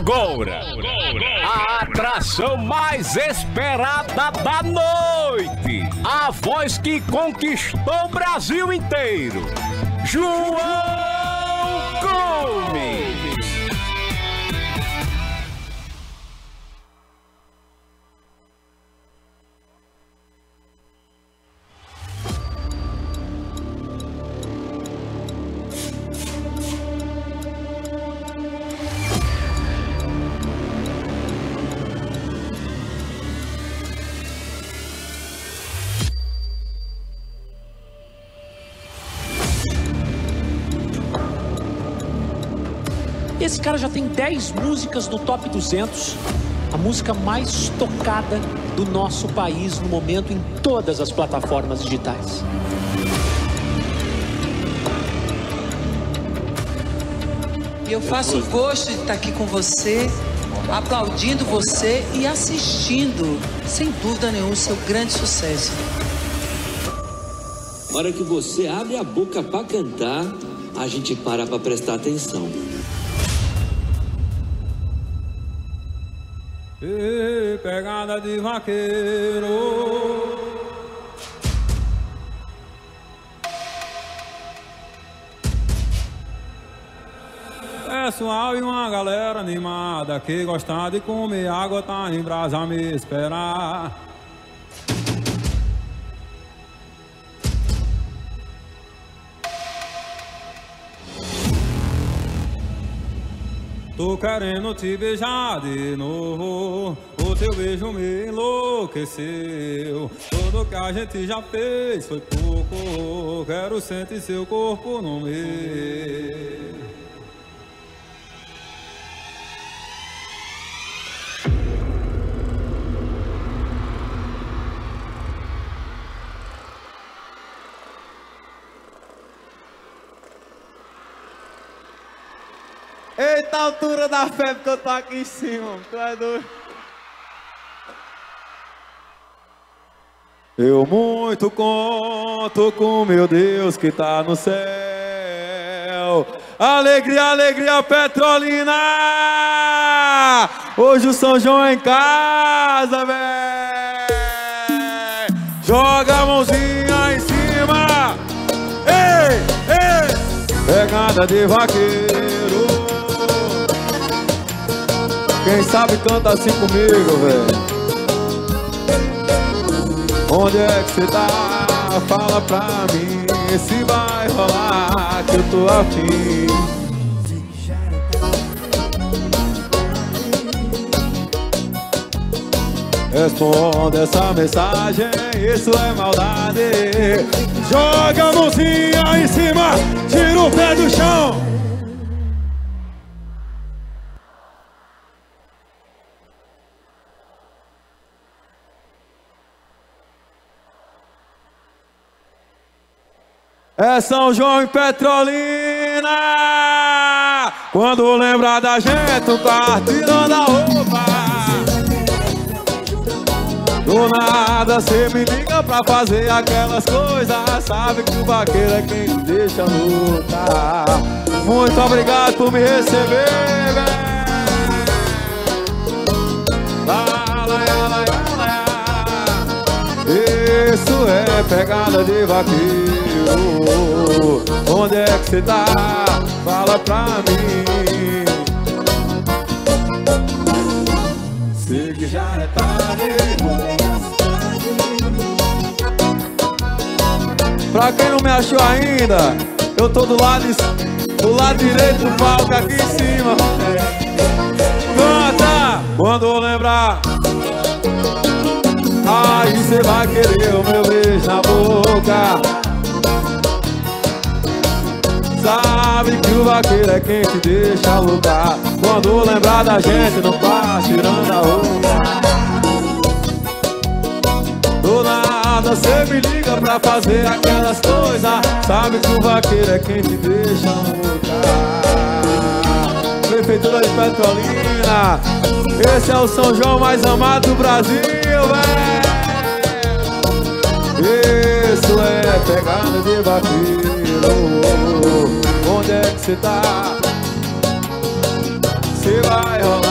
agora, a atração mais esperada da noite. A voz que conquistou o Brasil inteiro. João Esse cara já tem 10 músicas no top 200, a música mais tocada do nosso país no momento em todas as plataformas digitais. E eu faço gosto de estar aqui com você, aplaudindo você e assistindo, sem dúvida nenhuma, o seu grande sucesso. Na hora que você abre a boca para cantar, a gente para para prestar atenção. Ei, pegada de vaqueiro. Pessoal e uma galera animada que gosta de comer água tá em brasa me esperar. Tô querendo te beijar de novo. O teu beijo me enlouqueceu. Tudo que a gente já fez foi pouco. Quero sentir seu corpo no meu. Eita altura da febre que eu tô aqui em cima, tu é doido. Eu muito conto com meu Deus que tá no céu. Alegria, alegria, Petrolina! Hoje o São João é em casa, véi! Joga a mãozinha em cima! Ei, ei! Pegada de vaqueiro. Quem sabe canta assim comigo, velho. Onde é que você tá? Fala pra mim se vai rolar que eu tô afim. Responda essa mensagem, isso é maldade. Joga a mãozinha em cima, tira o pé do chão. É São João e Petrolina. Quando lembra da gente, carro tirando a roupa. Do nada cê me liga pra fazer aquelas coisas. Sabe que o vaqueiro é quem te deixa louca. Muito obrigado por me receber, velho. Isso é pegada de vaqueiro. Onde é que você tá? Fala pra mim. Sei que já é tarde. Pra quem não me achou ainda, eu tô do lado, do lado direito do palco aqui em cima. Canta! Quando lembrar. Aí cê vai querer o meu beijo na boca Sabe que o vaqueiro é quem te deixa lutar. Quando lembrar da gente não passa tirando a roupa Do nada cê me liga pra fazer aquelas coisas. Sabe que o vaqueiro é quem te deixa lutar. Prefeitura de Petrolina Esse é o São João mais amado do Brasil, velho isso é pegada de vaqueiro onde é que cê tá? Cê vai rolar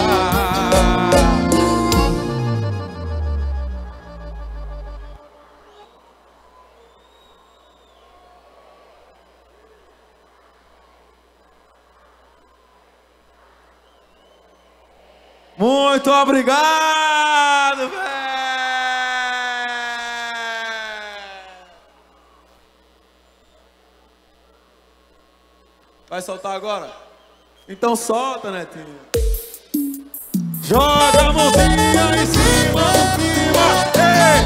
Muito obrigado, velho! Vai soltar agora? Então solta, Netinho. Joga a mãozinha em cima do clima. Ei,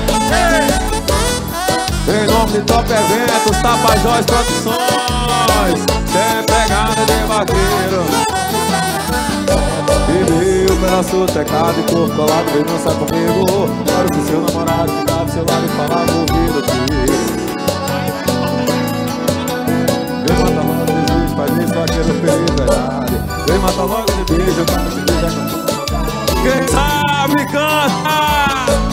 ei. Em nome de Top Eventos, Tapajós Produções. Sem pegada de vaqueiro. Viveu pela sua teclado e corpo colado, vem dançar comigo. Para que seu namorado ficar do seu lado e falar no ouvido aqui. Vem matar logo Vem matar logo de beijo, eu quero te beijar quem sabe canta.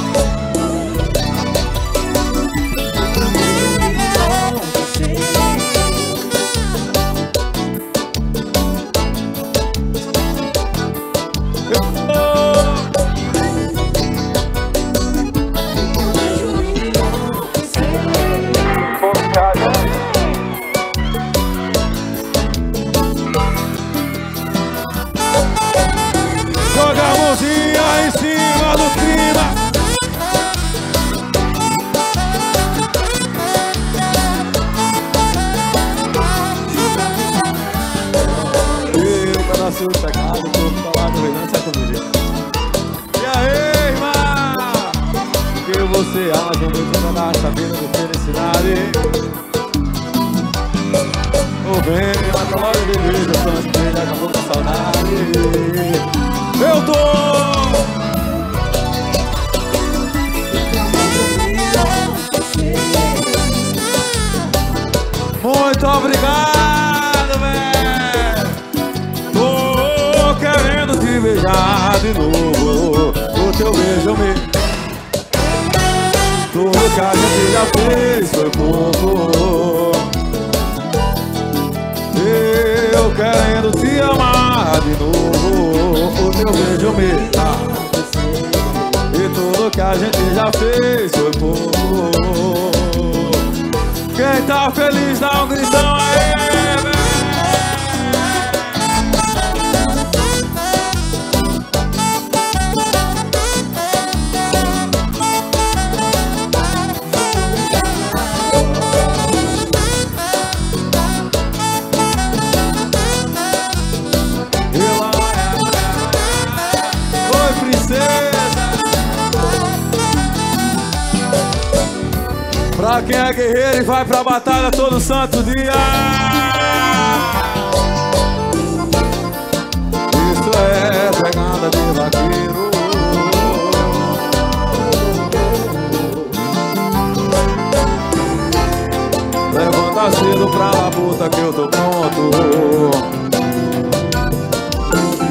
Pronto.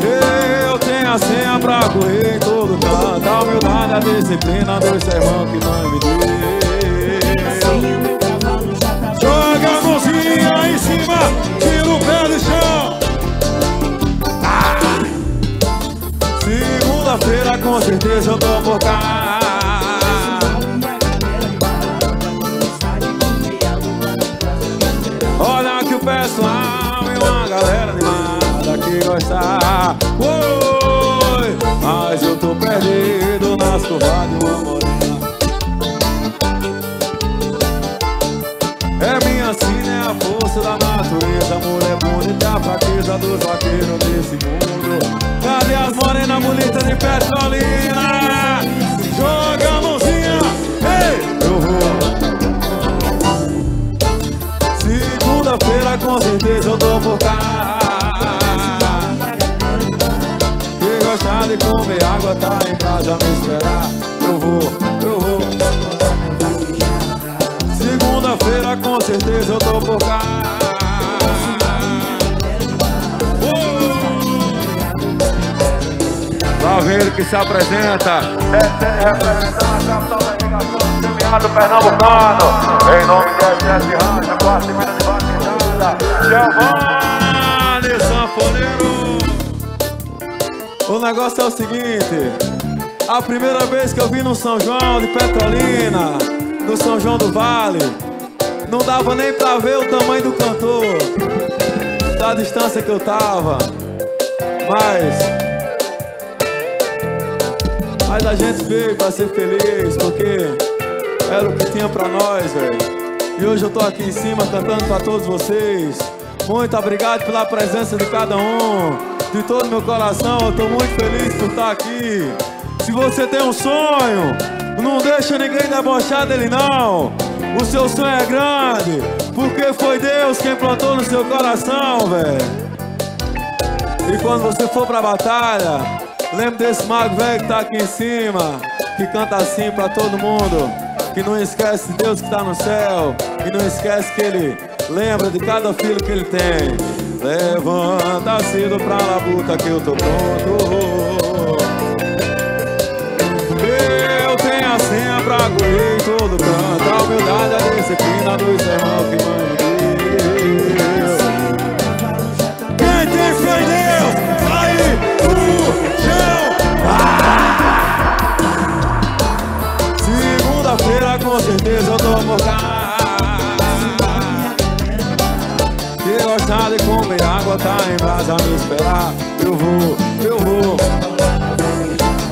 Eu tenho a senha pra correr em todo canto A humildade, a disciplina do sermão que mãe me deu Joga a mãozinha em cima, tira o pé do chão Ah! Segunda-feira com certeza eu tô por cá que gosta Oi, mas eu tô perdido nas curvas de uma morena É minha sina, é a força da natureza. Mulher bonita, é a fraqueza dos vaqueiros desse mundo. Cadê as morenas bonitas de Petrolina? Joga a mãozinha, ei, eu vou. Segunda-feira com certeza eu tô por cá de comer água tá em casa me esperar Eu vou, eu vou Segunda-feira com certeza eu tô por cá Oh! Ele que se apresenta É representando a capital da irrigação Semeado Pernambucano Em nome de SS Rancho, quarta emenda de vaquejada Giovanni Sanfoneiro O negócio é o seguinte A primeira vez que eu vi no São João de Petrolina No São João do Vale Não dava nem pra ver o tamanho do cantor Da distância que eu tava Mas Mas a gente veio pra ser feliz, porque era o que tinha pra nós, velho. E hoje eu tô aqui em cima cantando pra todos vocês. Muito obrigado pela presença de cada um. De todo meu coração, eu tô muito feliz por estar aqui. Se você tem um sonho, não deixa ninguém debochar dele não. O seu sonho é grande, porque foi Deus quem plantou no seu coração, velho. E quando você for pra batalha, lembre desse mago velho que tá aqui em cima, que canta assim pra todo mundo, que não esquece de Deus que tá no céu, e não esquece que ele lembra de cada filho que ele tem. Levanta cedo pra labuta que eu tô pronto. Eu tenho correr em todo canto, a humildade, a disciplina dos irmãos que deu. Quem tem fé em. Ah! Segunda-feira com certeza eu tô por cá. Gostar de comer água, tá em brasa me esperar. Eu vou, eu vou.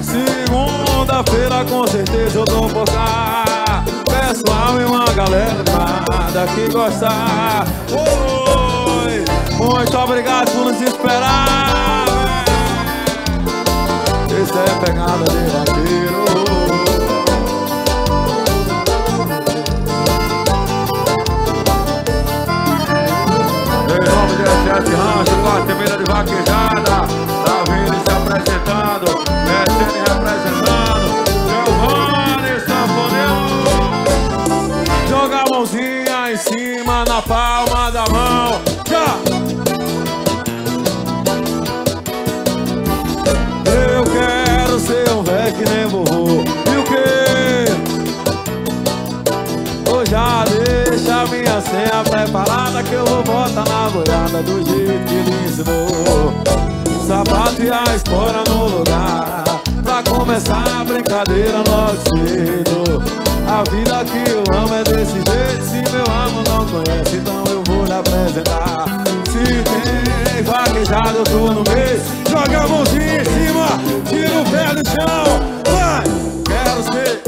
Segunda-feira com certeza eu tô cá. Pessoal e uma galera que gostar. Oi, muito obrigado por nos esperar. Essa é pegada de vaqueiro. Sete Rancho, quarta-feira de vaquejada, tá vindo e se apresentando, descendo e representando, Giovanni Sanfoneiro. Joga a mãozinha em cima, na palma da mão, senha preparada que eu vou botar na boiada do jeito que ele ensinou. Sapato e a espora no lugar Pra começar a brincadeira logo cedo A vida que eu amo é desse jeito Se meu amo não conhece, então eu vou lhe apresentar. Se tem vaquejado, eu tô no meio. Joga a mãozinha em cima, tira o pé do chão. Vai, quero ser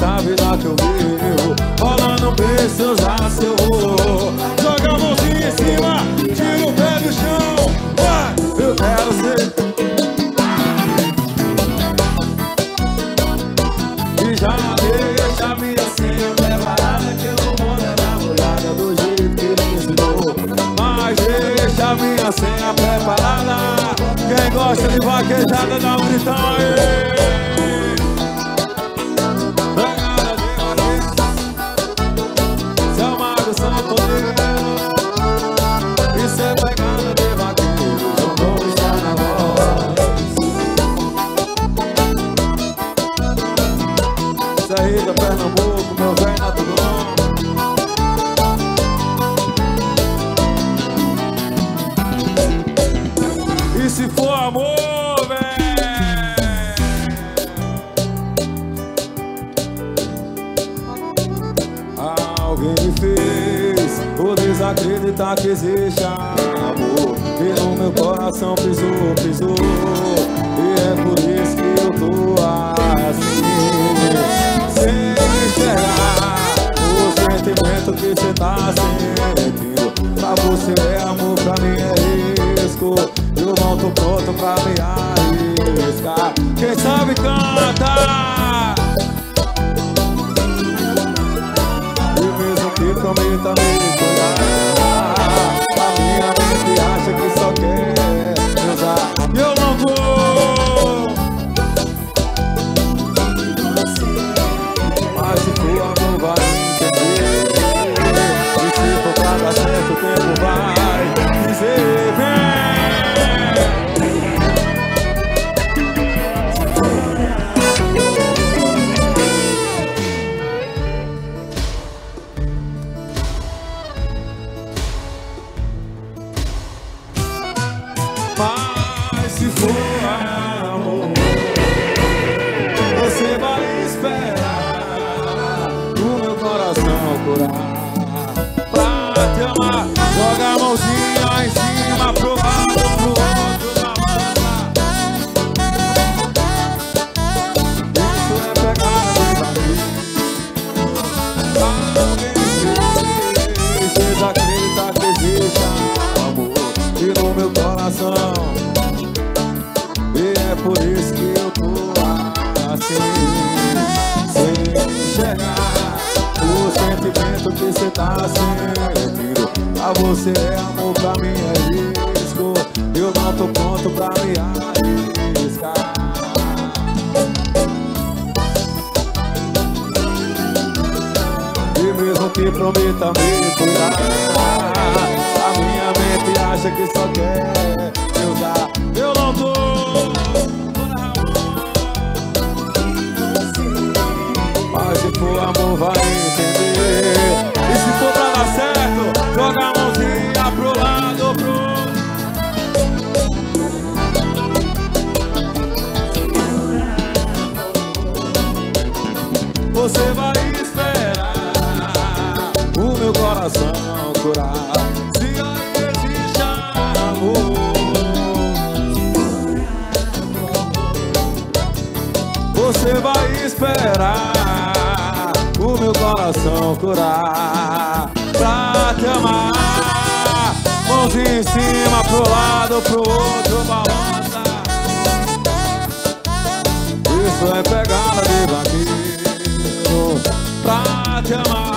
essa vida que eu vivo. Rolando seus braços Eu vou Joga a mãozinha em cima Tira o pé do chão. Vai, eu quero ser. E já deixa a minha senha preparada Que eu vou levar a mulherada do jeito que ele ensinou Mas deixa a minha senha preparada. Quem gosta de vaquejada dá um gritão E que prometa me curar A minha mente acha que só quer me usar Eu não tô Mas se for amor vai coração curar pra te amar. Mãozinha em cima, pro lado, pro outro, balança. Isso é pegada de bandido pra te amar.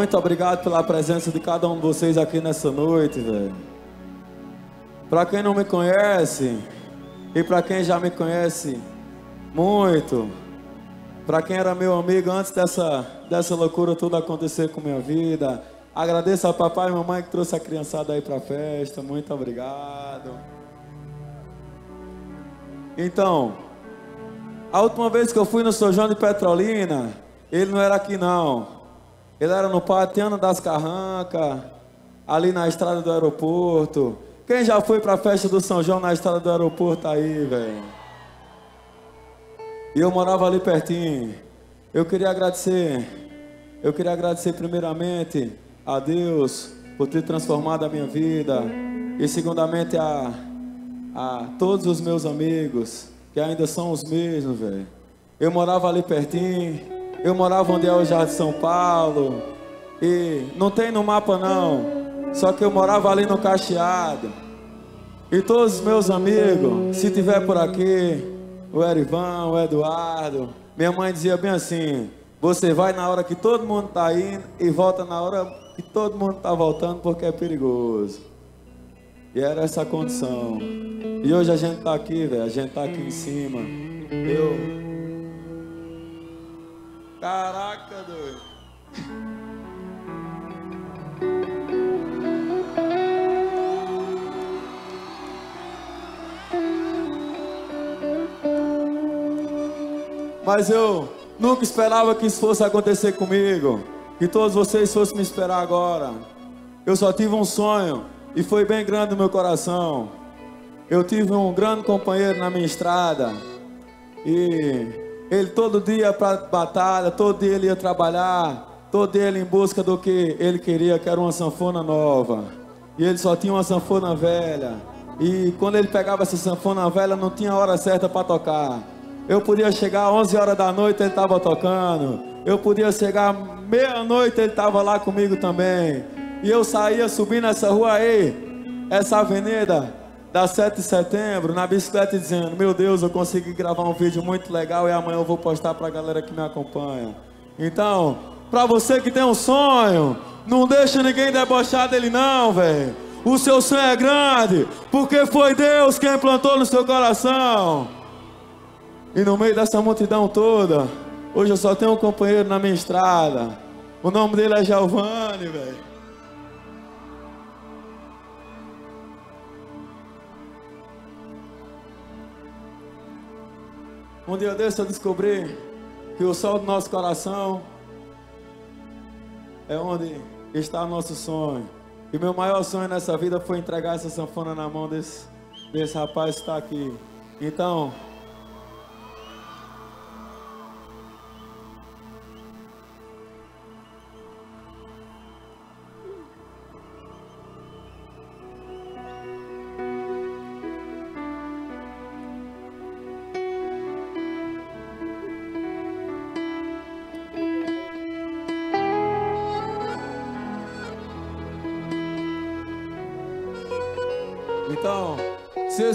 Muito obrigado pela presença de cada um de vocês aqui nessa noite, velho. Pra quem não me conhece e pra quem já me conhece muito, pra quem era meu amigo antes dessa dessa loucura toda acontecer com minha vida, agradeço ao papai e mamãe que trouxe a criançada aí pra festa. Muito obrigado. Então, a última vez que eu fui no São João de Petrolina, ele não era aqui não. Ele era no Patiano das Carrancas, ali na estrada do aeroporto. Quem já foi pra festa do São João na estrada do aeroporto aí, velho? E eu morava ali pertinho. Eu queria agradecer, eu queria agradecer primeiramente a Deus por ter transformado a minha vida. E segundamente a, a todos os meus amigos, que ainda são os mesmos, velho. Eu morava ali pertinho. Eu morava onde é o Jardim São Paulo. E não tem no mapa não. Só que eu morava ali no Cacheado. E todos os meus amigos, se tiver por aqui, o Erivan, o Eduardo, minha mãe dizia bem assim: você vai na hora que todo mundo tá indo e volta na hora que todo mundo tá voltando porque é perigoso. E era essa condição. E hoje a gente tá aqui, velho, a gente tá aqui em cima. Eu Caraca, doido. Mas eu nunca esperava que isso fosse acontecer comigo. Que todos vocês fossem me esperar agora. Eu só tive um sonho e foi bem grande no meu coração. Eu tive um grande companheiro na minha estrada. E ele todo dia para batalha, todo dia ele ia trabalhar, todo dia ele em busca do que ele queria, que era uma sanfona nova. E ele só tinha uma sanfona velha. E quando ele pegava essa sanfona velha, não tinha hora certa para tocar. Eu podia chegar às 11 horas da noite, ele estava tocando. Eu podia chegar meia-noite, ele estava lá comigo também. E eu saía subindo essa rua aí, essa avenida, da 7 de setembro na bicicleta dizendo: Meu Deus, eu consegui gravar um vídeo muito legal e amanhã eu vou postar para a galera que me acompanha. Então, para você que tem um sonho, não deixa ninguém debochar dele, não, velho. O seu sonho é grande, porque foi Deus quem plantou no seu coração. E no meio dessa multidão toda, hoje eu só tenho um companheiro na minha estrada. O nome dele é Giovanni, velho. Um dia desse eu descobri que o sol do nosso coração é onde está o nosso sonho. E meu maior sonho nessa vida foi entregar essa sanfona na mão desse, desse rapaz que está aqui. Então,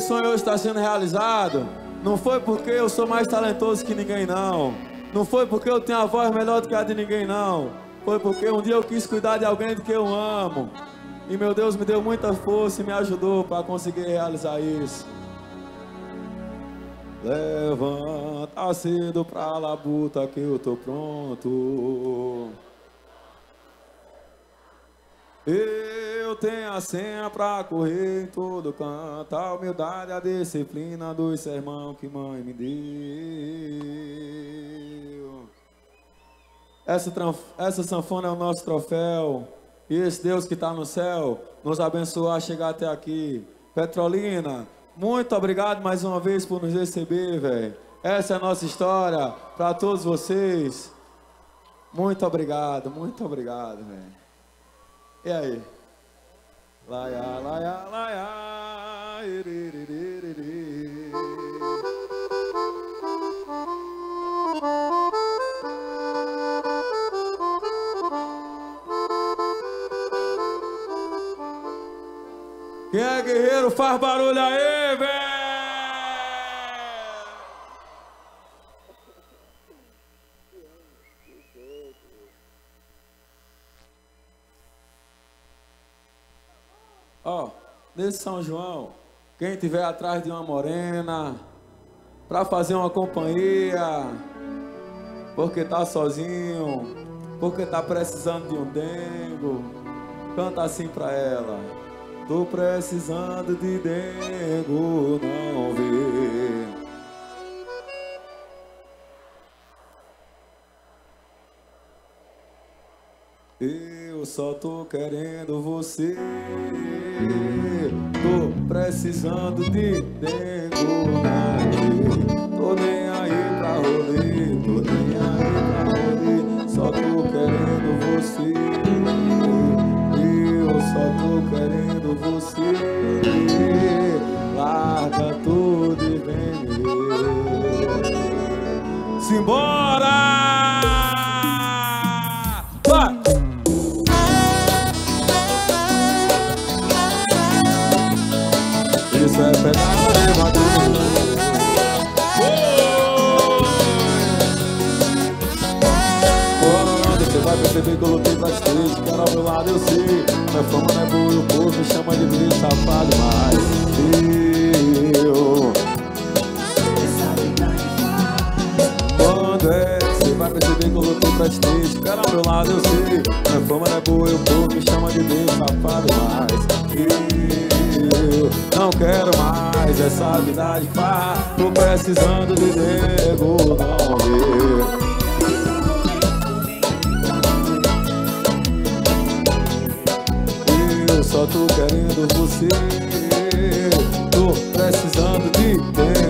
sonho hoje está sendo realizado, não foi porque eu sou mais talentoso que ninguém, não. Não foi porque eu tenho a voz melhor do que a de ninguém, não. Foi porque um dia eu quis cuidar de alguém que eu amo. E meu Deus me deu muita força e me ajudou para conseguir realizar isso. Levanta cedo pra labuta que eu tô pronto. Eu tenho a senha pra correr em todo canto, a humildade, a disciplina dos sermão que mãe me deu. Essa, essa sanfona é o nosso troféu, e esse Deus que está no céu nos abençoar a chegar até aqui. Petrolina, muito obrigado mais uma vez por nos receber, velho. Essa é a nossa história para todos vocês. Muito obrigado, muito obrigado, velho. E aí? Laia, laia, laia, iriririri. Quem é guerreiro faz barulho aí, velho! Ó, nesse São João, quem tiver atrás de uma morena, para fazer uma companhia, porque tá sozinho, porque tá precisando de um dengo, canta assim pra ela. Tô precisando de dengo, não vê. Eu só tô querendo você. Tô precisando de dengo na Tô nem aí pra rolê, tô nem aí pra rolê. Só tô querendo você. Eu só tô querendo você. Larga tudo e vem me ver. Simbora! Eu lutei pra stage Cara ao meu lado eu sei. Minha fama não é boa e o povo me chama de bicho safado Mas eu Quando é que você vai perceber que eu lutei pra stage Cara ao meu lado eu sei. Minha fama não é boa e o povo me chama de bicho safado Mas eu não quero mais essa vida de pá Tô precisando de nego, não ver só tô querendo você. Tô precisando de nego,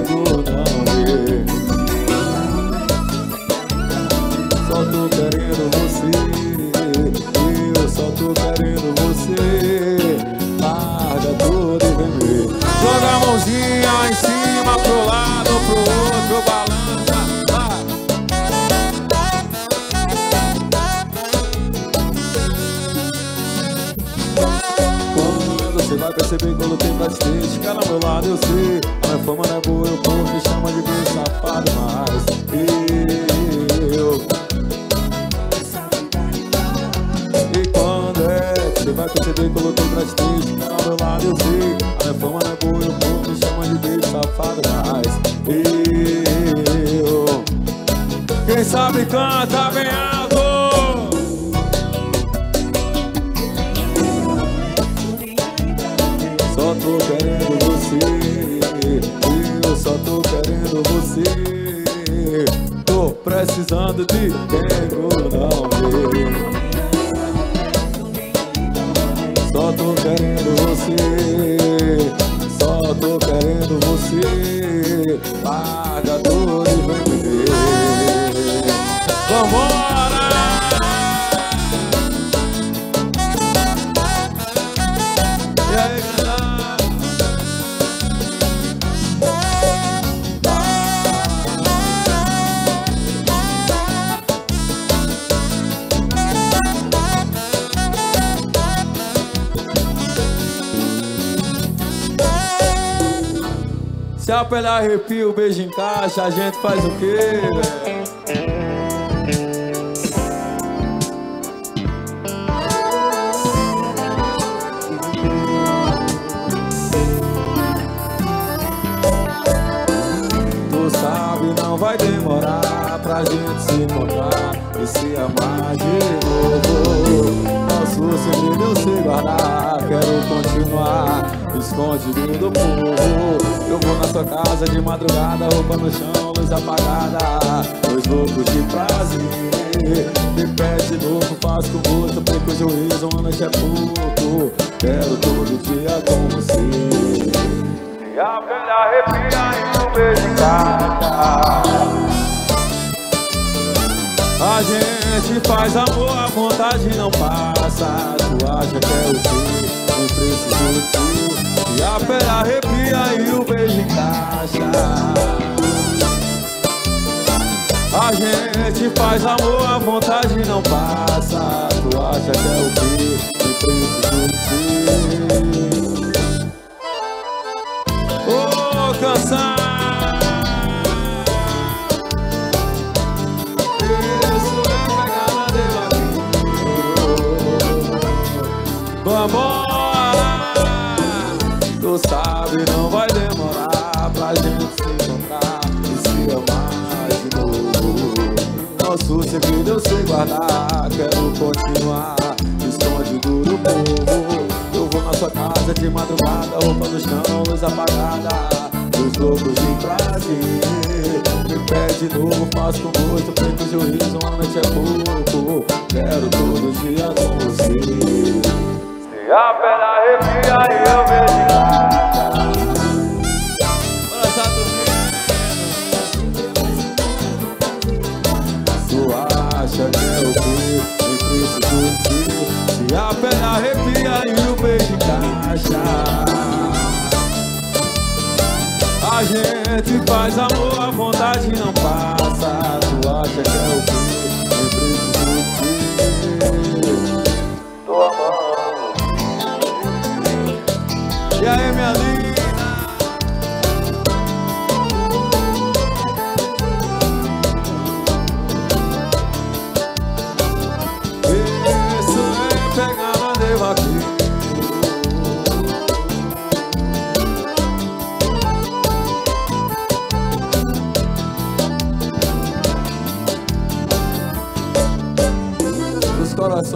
pele arrepia, o beijo encaixa, a gente faz o quê, velho? Escondido do povo. Eu vou na sua casa de madrugada, roupa no chão, luz apagada, dois loucos de prazer. Me pede de novo, faço com gosto, perco o juízo, uma noite é pouco. Quero todo dia com você. E a pele arrepia e o beijo encaixa. A gente faz amor, a vontade não passa. Tu acha que é o quê? Não preciso de ti. E a pele arrepia e o beijo encaixa. A gente faz amor, a vontade não passa. Tu acha que é o quê? Guardar, quero continuar. Escondido do povo. Eu vou na sua casa de madrugada, roupa no chão, luz apagada. Os loucos de prazer Me pede de novo, faço com gosto Feito juízo, uma noite é pouco. Quero todo dia com você. Se a pele arrepia e eu vejo. encaixa Se a pele arrepia e o beijo encaixa a gente faz amor, a vontade não passa. Tu acha que é o quê?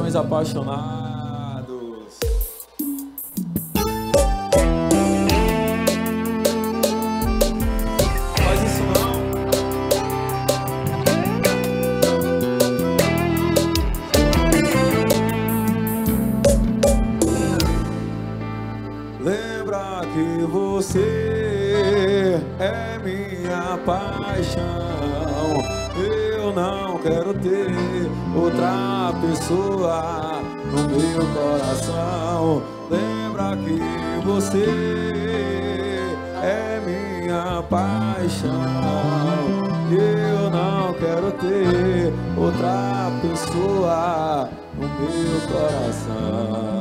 Corações apaixonados. Você é minha paixão. Eu não quero ter outra pessoa no meu coração.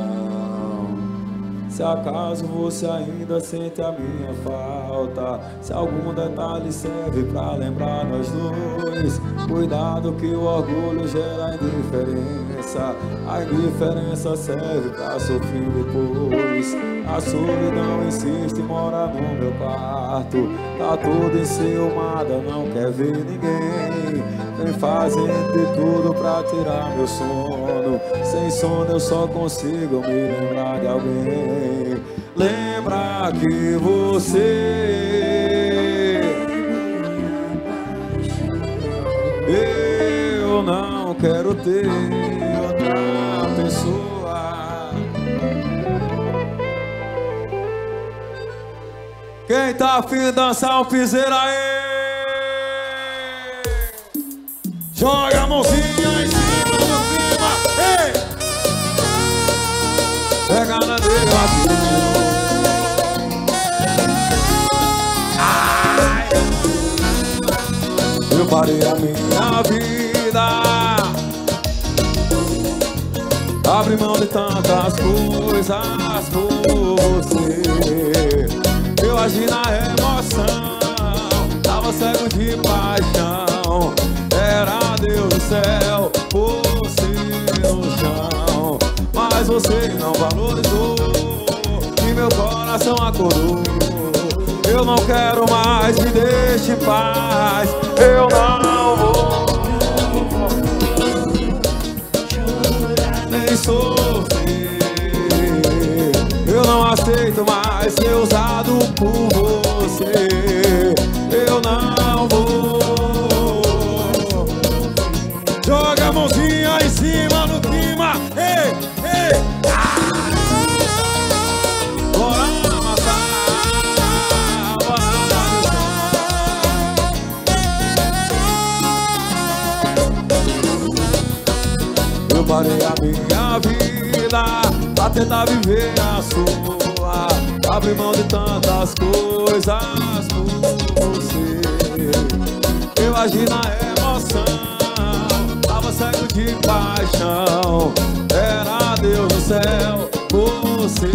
Se acaso você ainda sente a minha falta, se algum detalhe serve pra lembrar nós dois, cuidado que o orgulho gera indiferença, a indiferença serve pra sofrer depois. A solidão insiste, mora no meu quarto, tá toda enciumada, não quer ver ninguém. Vem fazendo de tudo pra tirar meu sono. Sem sono eu só consigo me lembrar de alguém. Lembra que você não quero ter pessoa. Quem tá afim de dançar um piseiro aí? Joga a mãozinha em cima do clima. Ei! Pega na dele. Eu parei a minha vida Abre mão de tantas coisas por você. Eu agi na emoção Tava cego de paixão. Era Deus do céu Você no chão. Mas você não valorizou E meu coração acordou. Eu não quero mais, me deixe em paz. Eu não vou sofrer. Eu não aceito mais ser usado por você. Eu não pra tentar viver a sua. Abri mão de tantas coisas por você. Eu agi na emoção, tava cego de paixão. Era Deus no céu, você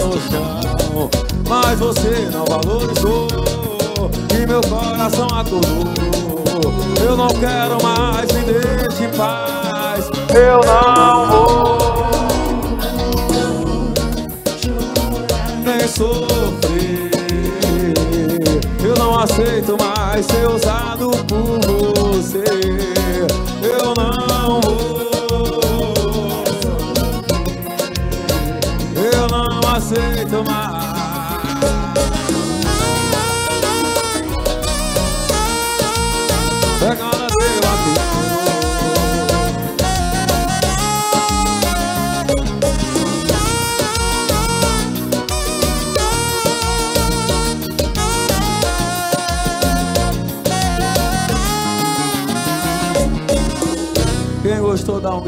no chão. Mas você não valorizou e meu coração acordou. Eu não quero mais, me deixe em paz. Eu não vou sofrer. Eu não aceito mais ser usado por você. Eu não vou. Eu não aceito mais.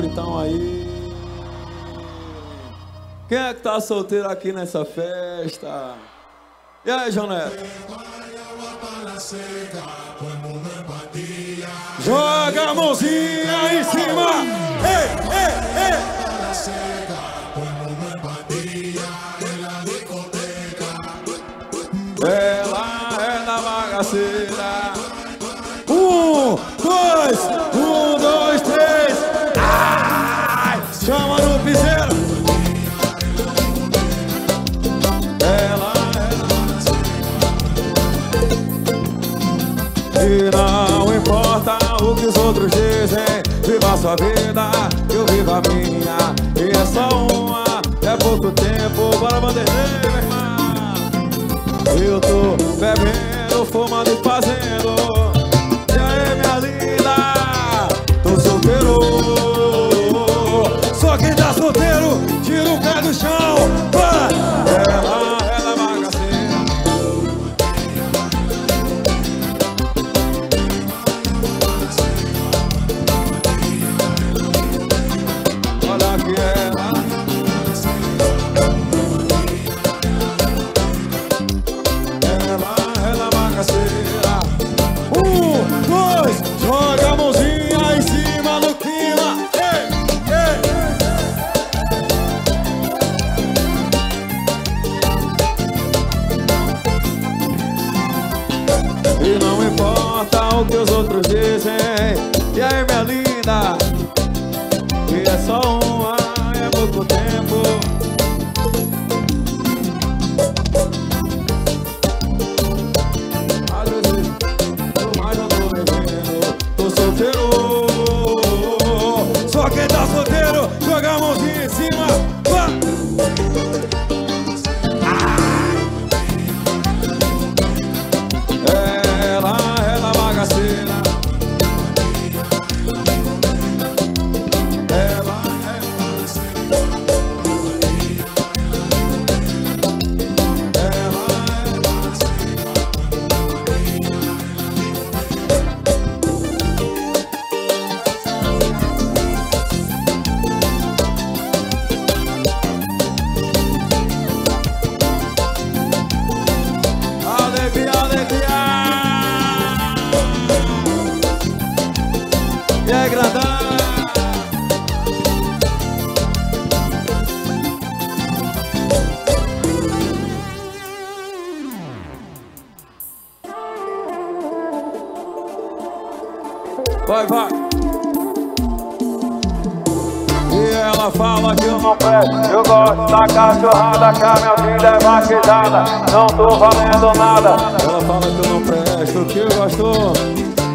Gritão aí. Quem é que tá solteiro aqui nessa festa? E aí, João Neto? Joga a mãozinha em cima! Ei, ei, ei! Ela é da bagaceira. Um, dois, um, outros dizem Viva sua vida, eu vivo a minha. E é só uma, é pouco tempo Bora bandeirinha, meu irmão. Eu tô bebendo, fumando e fazendo. E aí, minha linda Tô solteiro. Só quem tá solteiro Tira o pé do chão. Vai! Ela enxurrada que a minha vida é vaquejada Não tô valendo nada. Ela fala que eu não presto, que eu gosto.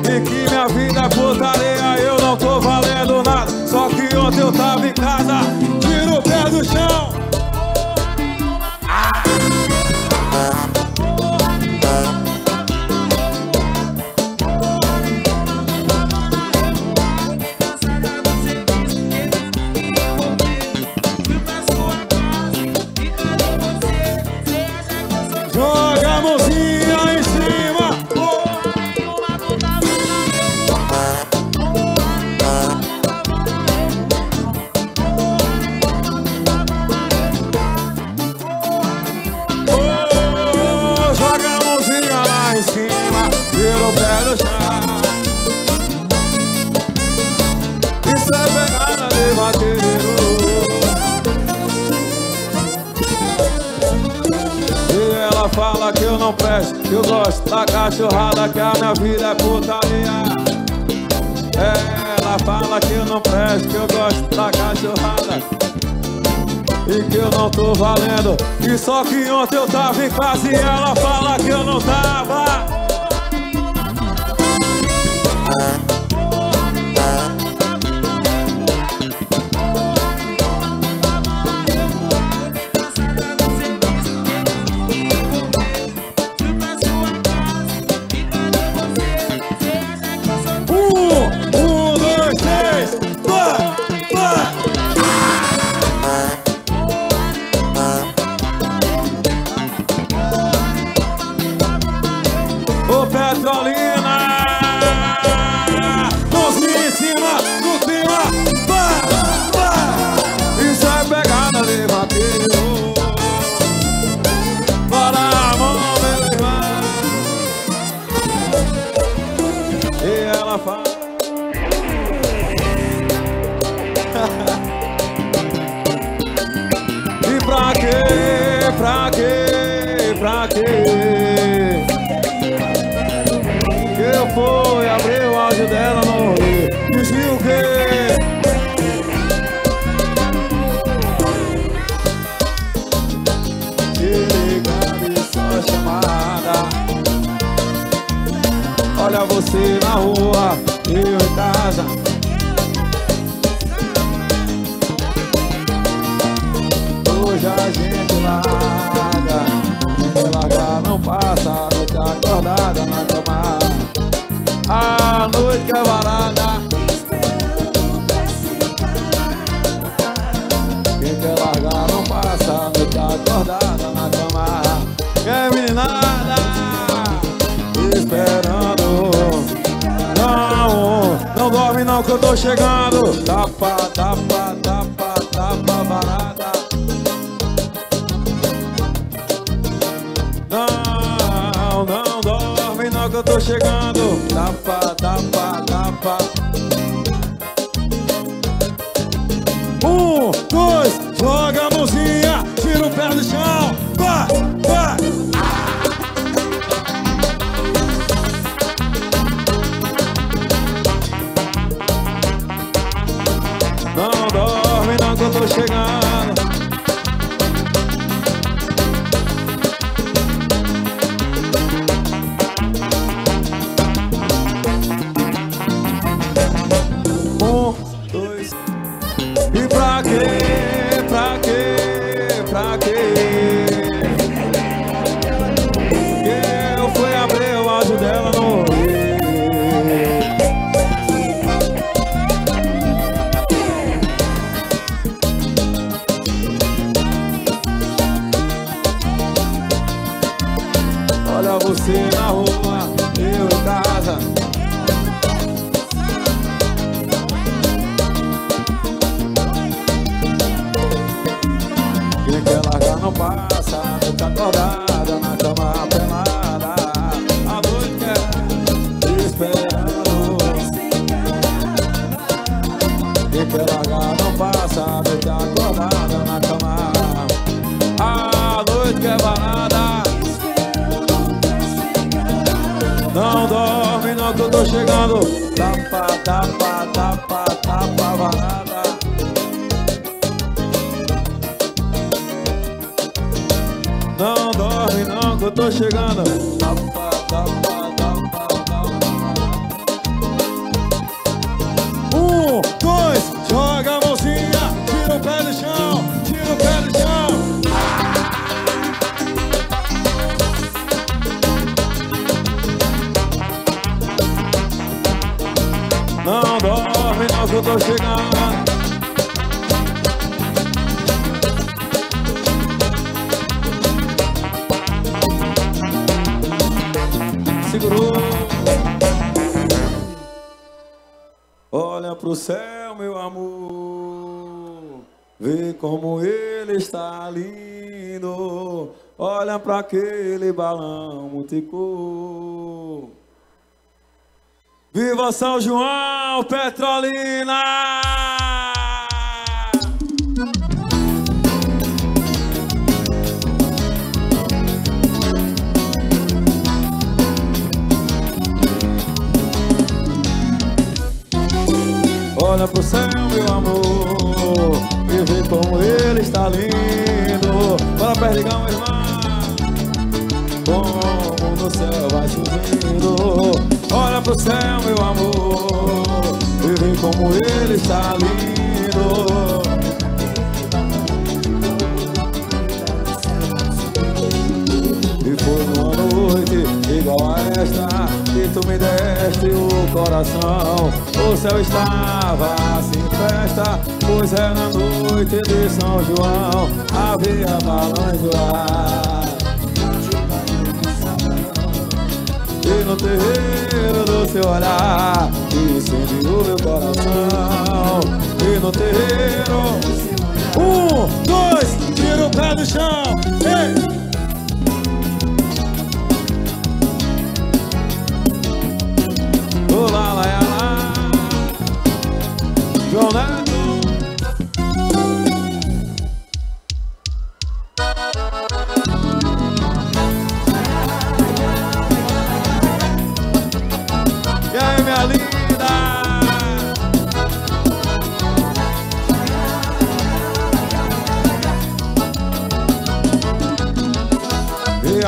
E que minha vida é putaria Eu não tô valendo nada. Só que ontem eu tava em casa Tiro o pé do chão. E só que ontem eu tava em casa e ela fala que eu não tava. na rua, eu em casa. Hoje a gente larga, quem largar não passa, a noite acordada na cama, a noite cavalada. Não que eu tô chegando. Tapa, tapa, tapa, tapa varada. Não, não dorme não que eu tô chegando. Tapa, tapa, tapa. eu tô chegando. Tapa, tapa, tapa, tapa, varada. Não dorme não que eu tô chegando. Tapa. Eu tô chegando. Segurou. Olha pro céu, meu amor. Vê como ele está lindo. Olha pra aquele balão multicor. Viva São João, Petrolina! Olha pro céu, meu amor, e vê como ele está lindo. Bora, Perdigão, irmã, como céu vai subindo. Olha pro céu, meu amor, e vê como ele está lindo. E foi numa noite igual a esta Que tu me deste o coração O céu estava sem festa Pois era noite de São João Havia balões do E no terreiro do seu olhar Incendiou meu coração E no terreiro Um, dois, tira o pé do chão Ei! Olá, lá, lá, lá. João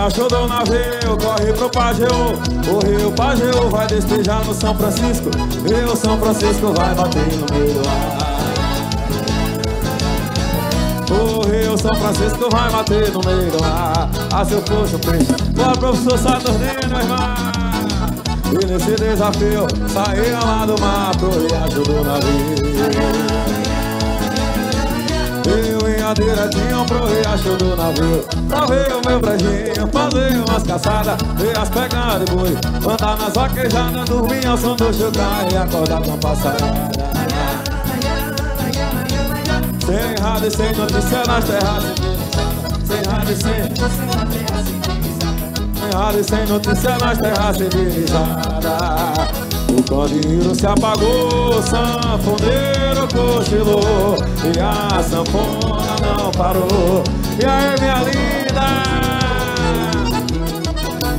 E achou do navio, corre pro Pajeú. O rio Pajeú vai despejar no São Francisco E o São Francisco vai bater no meio ar. O Rio São Francisco vai bater no meio do mar A seu puxo peixe Bora professor Saturnino, irmã E nesse desafio Saía lá do mar pro riacho do navio direitinho pro riacho do navio. Ver o meu brejinho, fazer umas caçadas Ver as pegadas de boi Andar nas vaquejadas, dormir ao som do chucar E acordar com passarada Sem rádio e sem notícia nas terras Sem rádio e sem rádio e sem notícia nas terras civilizadas o candeeiro se apagou, o sanfoneiro cochilou. E a sanfona não parou. E aí minha linda?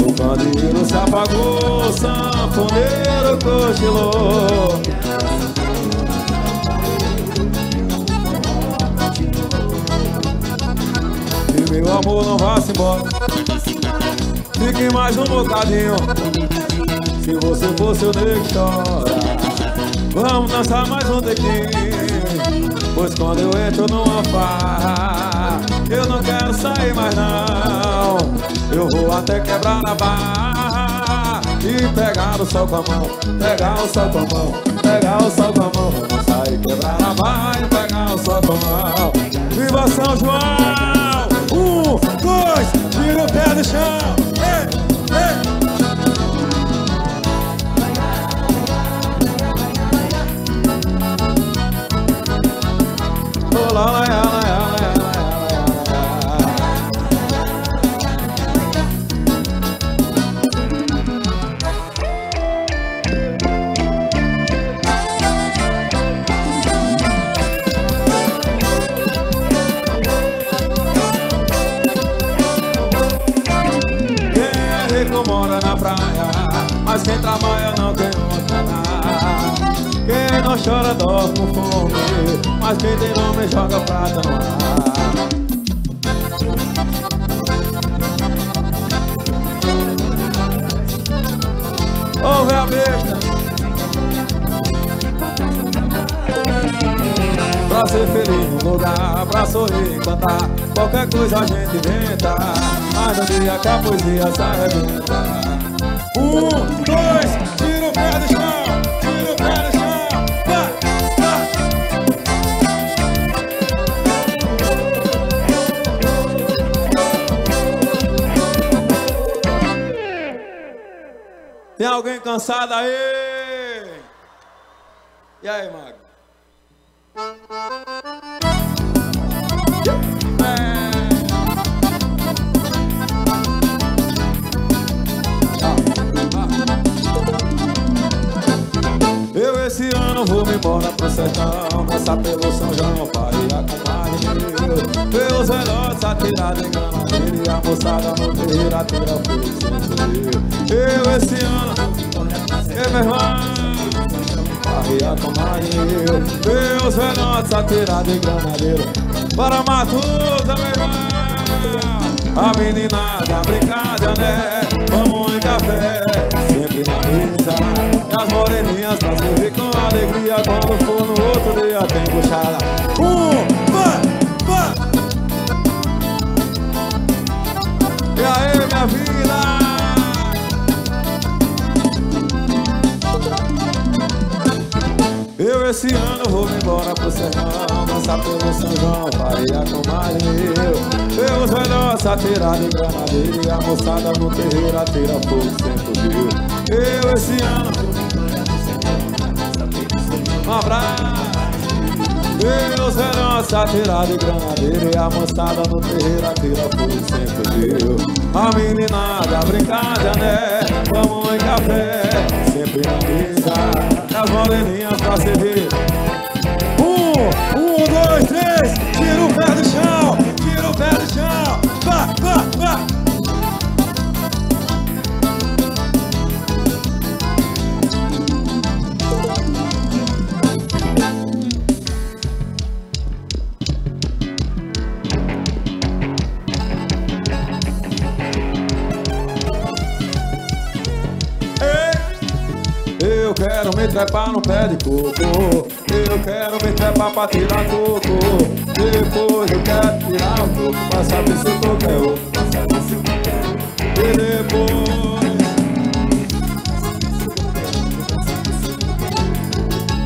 O candeeiro se apagou, o sanfoneiro cochilou. E meu amor não vá-se embora. Fique mais um bocadinho. Se você fosse o nego chora. Vamos dançar mais um tequinho Pois quando eu entro numa farra Eu não quero sair mais não. Eu vou até quebrar na barra E pegar o sol com a mão Pegar o sol com a mão Pegar o sol com a mão. Vamos sair, quebrar na barra E pegar o sol com a mão. Viva São João! Um, dois, tira o pé do chão la la la la Quem é rico mora na praia Mas quem trabalha chora, dorme com fome Mas quem tem nome joga prata no ar a oh, besta. Pra ser feliz no lugar, pra sorrir e cantar Qualquer coisa a gente inventa. Mas um dia que a poesia se arrebenta Um, alguém cansado aí? E aí, Mago? Eu esse ano vou me embora pro sertão Passar pelo São João, Bahia com marinheiro Ver os velhotes atirados em granadeira E a moçada fogo sem fugir. Eu esse ano, eu meu irmão Bahia com marinheiro Ver os velhotes atirados em granadeira Para Matuta, meu irmão a meninada brincada, né? Vamos em café, sempre na mesa E as moreninhas pra com alegria Quando for no outro dia. Tem puxada Um, vai, vai. E aí, minha vida? Eu esse ano vou embora pro sertão Dançar pelo São João, Bahia com marinheiro Ver os velhotes atirados em granadeira a moçada no terreiro atira fogo sem fugir Eu esse ano Um abraço Ver os velhotes atirados em granadeira E a moçada no terreiro atira fogo sem fugir A meninada brincada, né? Vamos em café, sempre na mesa as moreninhas pra servir. Um, um, dois, três, me trepar no pé de coco. Eu quero me trepar pra tirar coco Depois eu quero tirar o coco Pra saber se o coco é oco. É oco. E depois.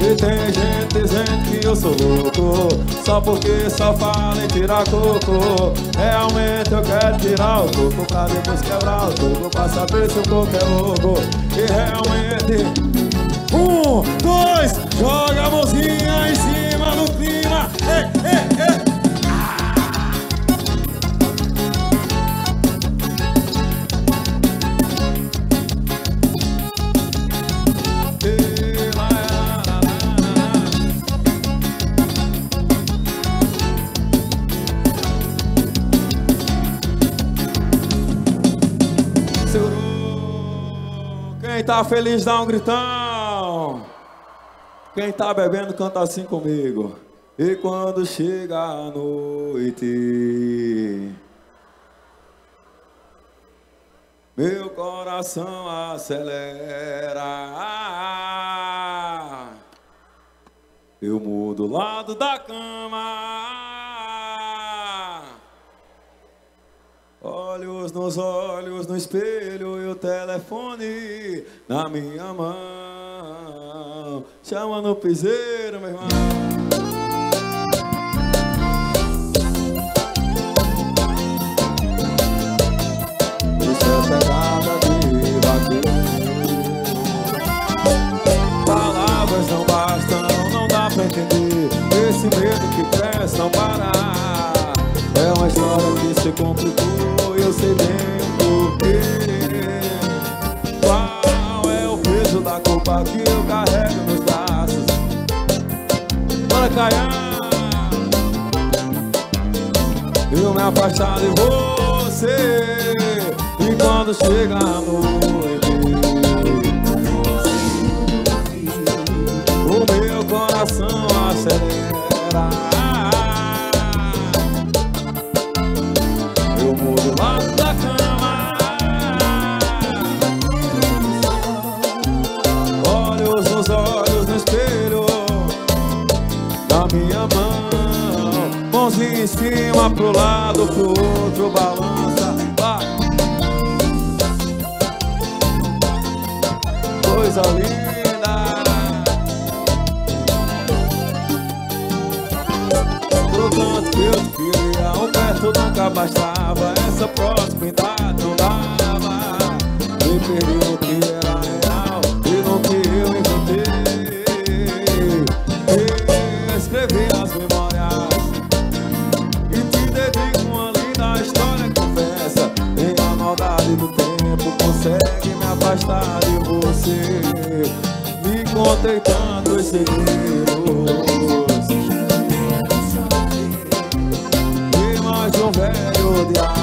E tem gente dizendo que eu sou louco. Só porque só falo em tirar coco. Realmente eu quero tirar o coco Pra depois quebrar o coco Pra saber se o coco é louco E realmente joga a mãozinha em cima do clima Ei, ei, ei. Quem tá feliz dá um gritão. Quem tá bebendo canta assim comigo. E quando chega a noite, meu coração acelera. Eu mudo o lado da cama. Olhos nos olhos, no espelho e o telefone na minha mão. Chama no piseiro, meu irmão. Isso é pegada de vaqueiro. Palavras não bastam, não dá pra entender. Esse medo que cresce não para. Uma história que se complicou, eu sei bem porquê. Qual é o peso da culpa que eu carrego nos braços? Bora Caian! Eu me afastar de você E quando chega a noite O meu coração acelera em cima pro lado, pro outro, balança. Vai. Coisa linda. Pro tanto que eu queria, o perto nunca bastava. Essa proximidade não dava. Me perdi o que afastar de você. Me contei tantos segredos. E mais um velho diário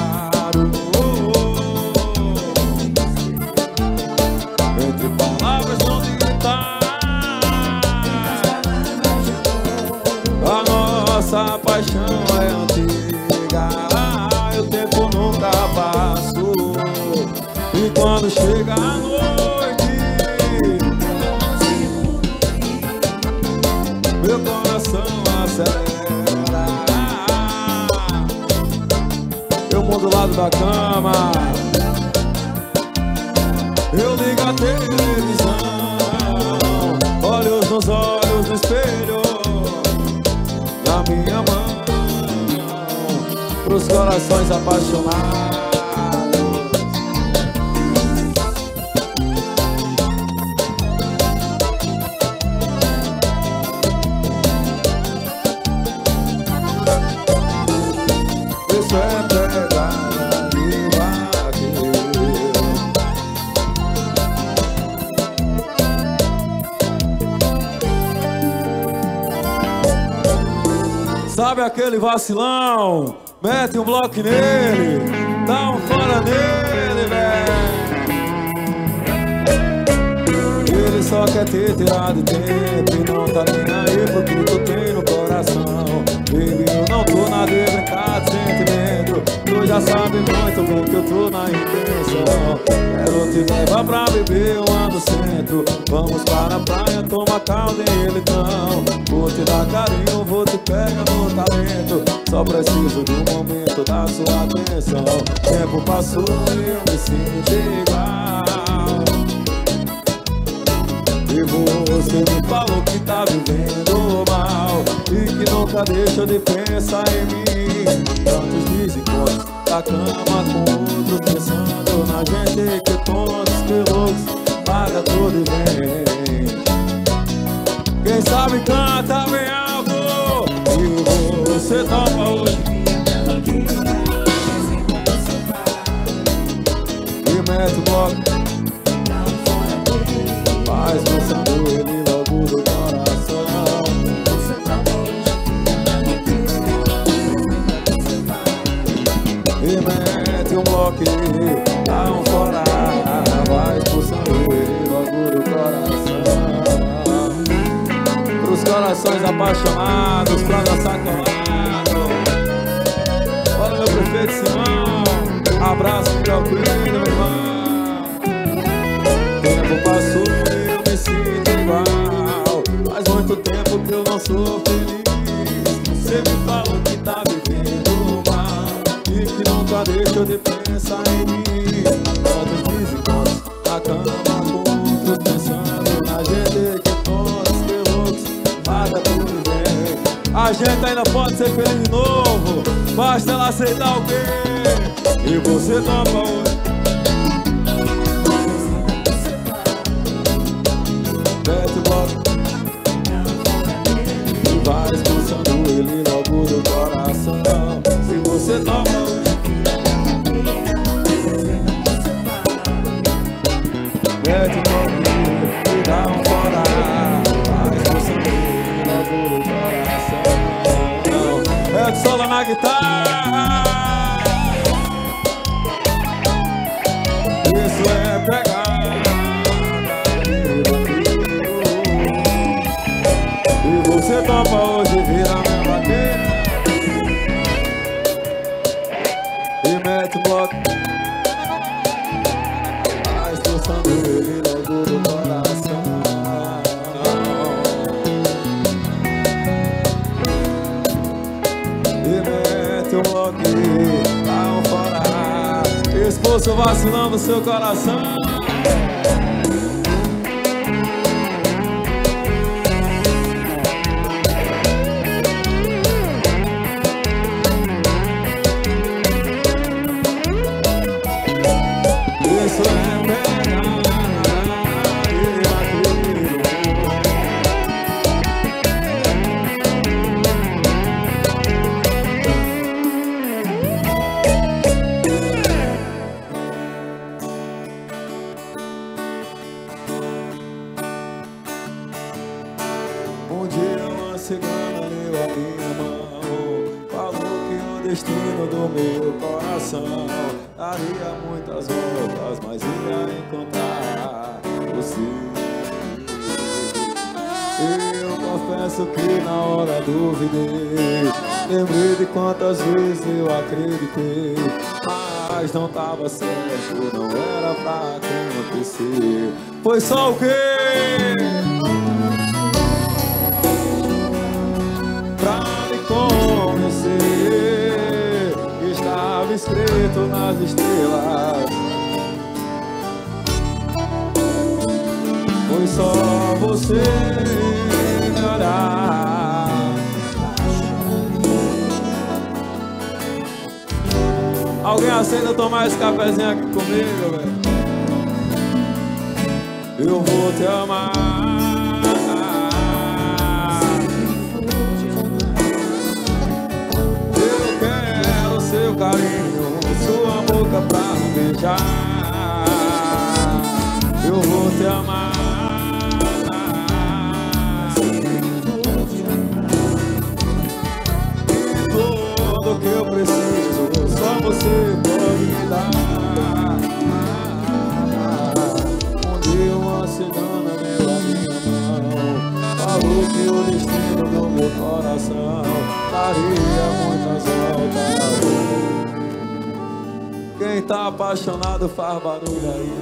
lado da cama. Eu ligo a televisão Olhos nos olhos no espelho Na minha mão Pros corações apaixonados aquele vacilão? Mete um bloco nele, dá um fora nele, velho. Ele só quer ter tirado tempo e não tá nem aí pro que tu tem no coração. Baby, eu não tô na de brincar de sentimento. Tu já sabe muito bem que eu tô na intenção. Quero te levar pra beber um no centro. Vamos para a praia, toma calda em ele então. Vou te dar carinho, vou te pegar no talento. Só preciso de um momento da sua atenção. Tempo passou e eu me sinto igual. E você me falou que tá vivendo mal E que nunca deixa de pensar em mim Tantos desencontros da cama com outro Pensando na gente que loucos Paga tudo e vem Quem sabe canta bem alto E você topa hoje E mete o bloco. Faz pensando ele logo do coração. E mete um bloco Corações apaixonados Pra dançar colado Olha meu prefeito Simão. Abraço tranquilo, meu irmão. Tempo passou e eu me sinto igual. Faz muito tempo que eu não sou feliz. Você me falou que tá vivendo mal. E que nunca deixou de pensar em mim. Tantos desencontros na cama A gente ainda pode ser feliz de novo. Basta ela aceitar quê? E você topa hoje mete o bloco E vai expulsando ele logo do coração. Se você toma guitarra vacilando seu coração. Tava certo, não era pra acontecer Foi só o quê? pra me conhecer. Estava escrito nas estrelas. Foi só você Alguém aceita tomar esse cafezinho aqui comigo, velho? Eu vou te amar. Eu quero seu carinho, sua boca pra beijar. Eu vou te amar. E que eu preciso, você pode dar. Um dia uma cigana deu a minha mão Falou que o destino do meu coração Daria muitas voltas. Quem tá apaixonado faz barulho aí.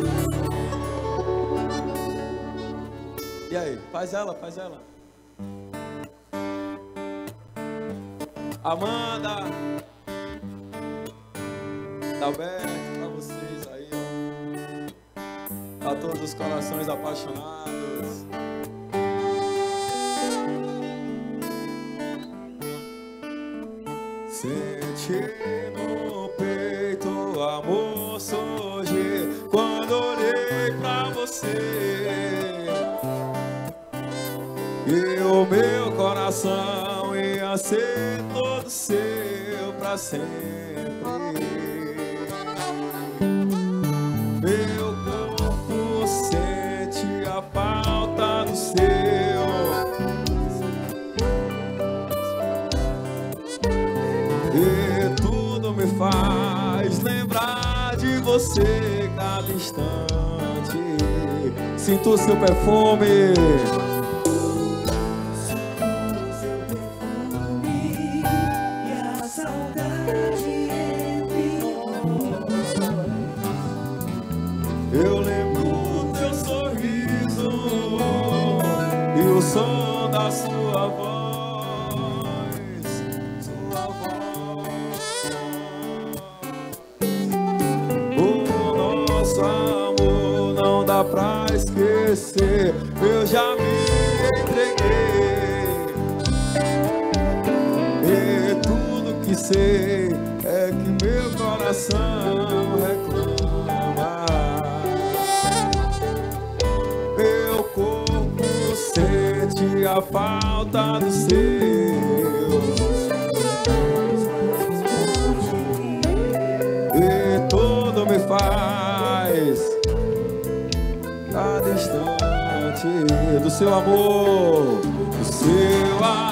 E aí, faz ela, faz ela. Amanda aberto pra vocês aí, ó a todos os corações apaixonados. Sente no peito amor surgir quando olhei pra você. E o meu coração ia ser todo seu pra sempre. Você cada instante. Sinto seu perfume. Que sei é que meu coração reclama. Meu corpo sente a falta do seu. E tudo me faz cada instante do seu amor, do seu amor,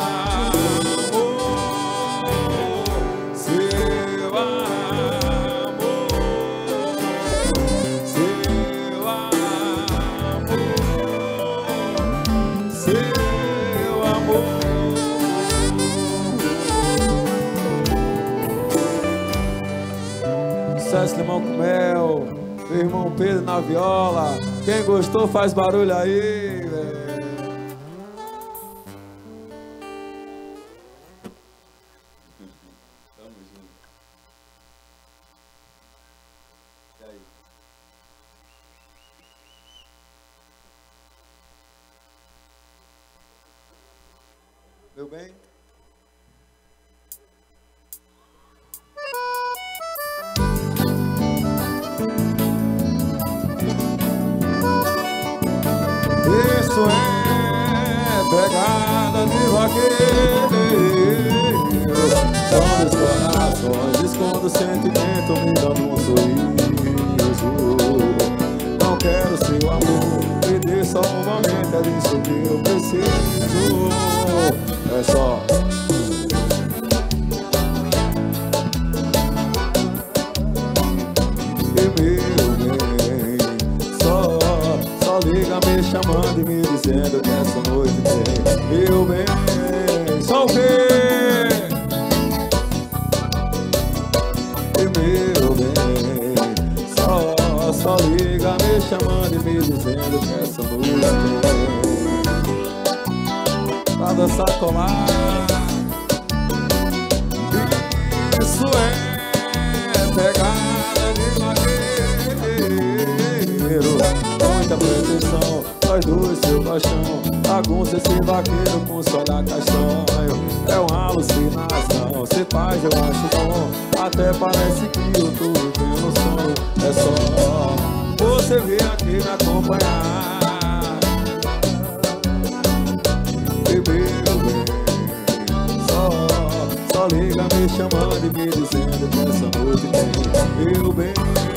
Sucesso Limão com Mel, meu irmão Pedro na viola. Quem gostou faz barulho aí, Eu bem.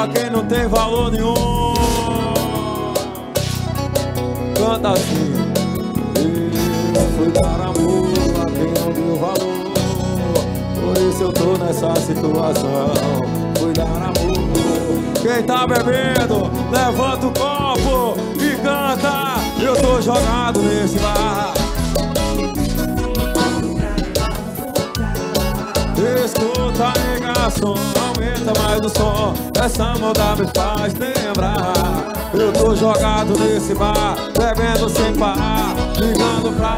pra quem não tem valor nenhum. Canta assim. Eu fui para amor, a quem não deu valor. Por isso eu tô nessa situação. Fui dar amor. Quem tá bebendo, levanta o copo e canta. Eu tô jogado nesse bar. escuta ligação, aumenta mais o som. Essa moda me faz lembrar. Eu tô jogado nesse bar, bebendo sem parar Ligando pra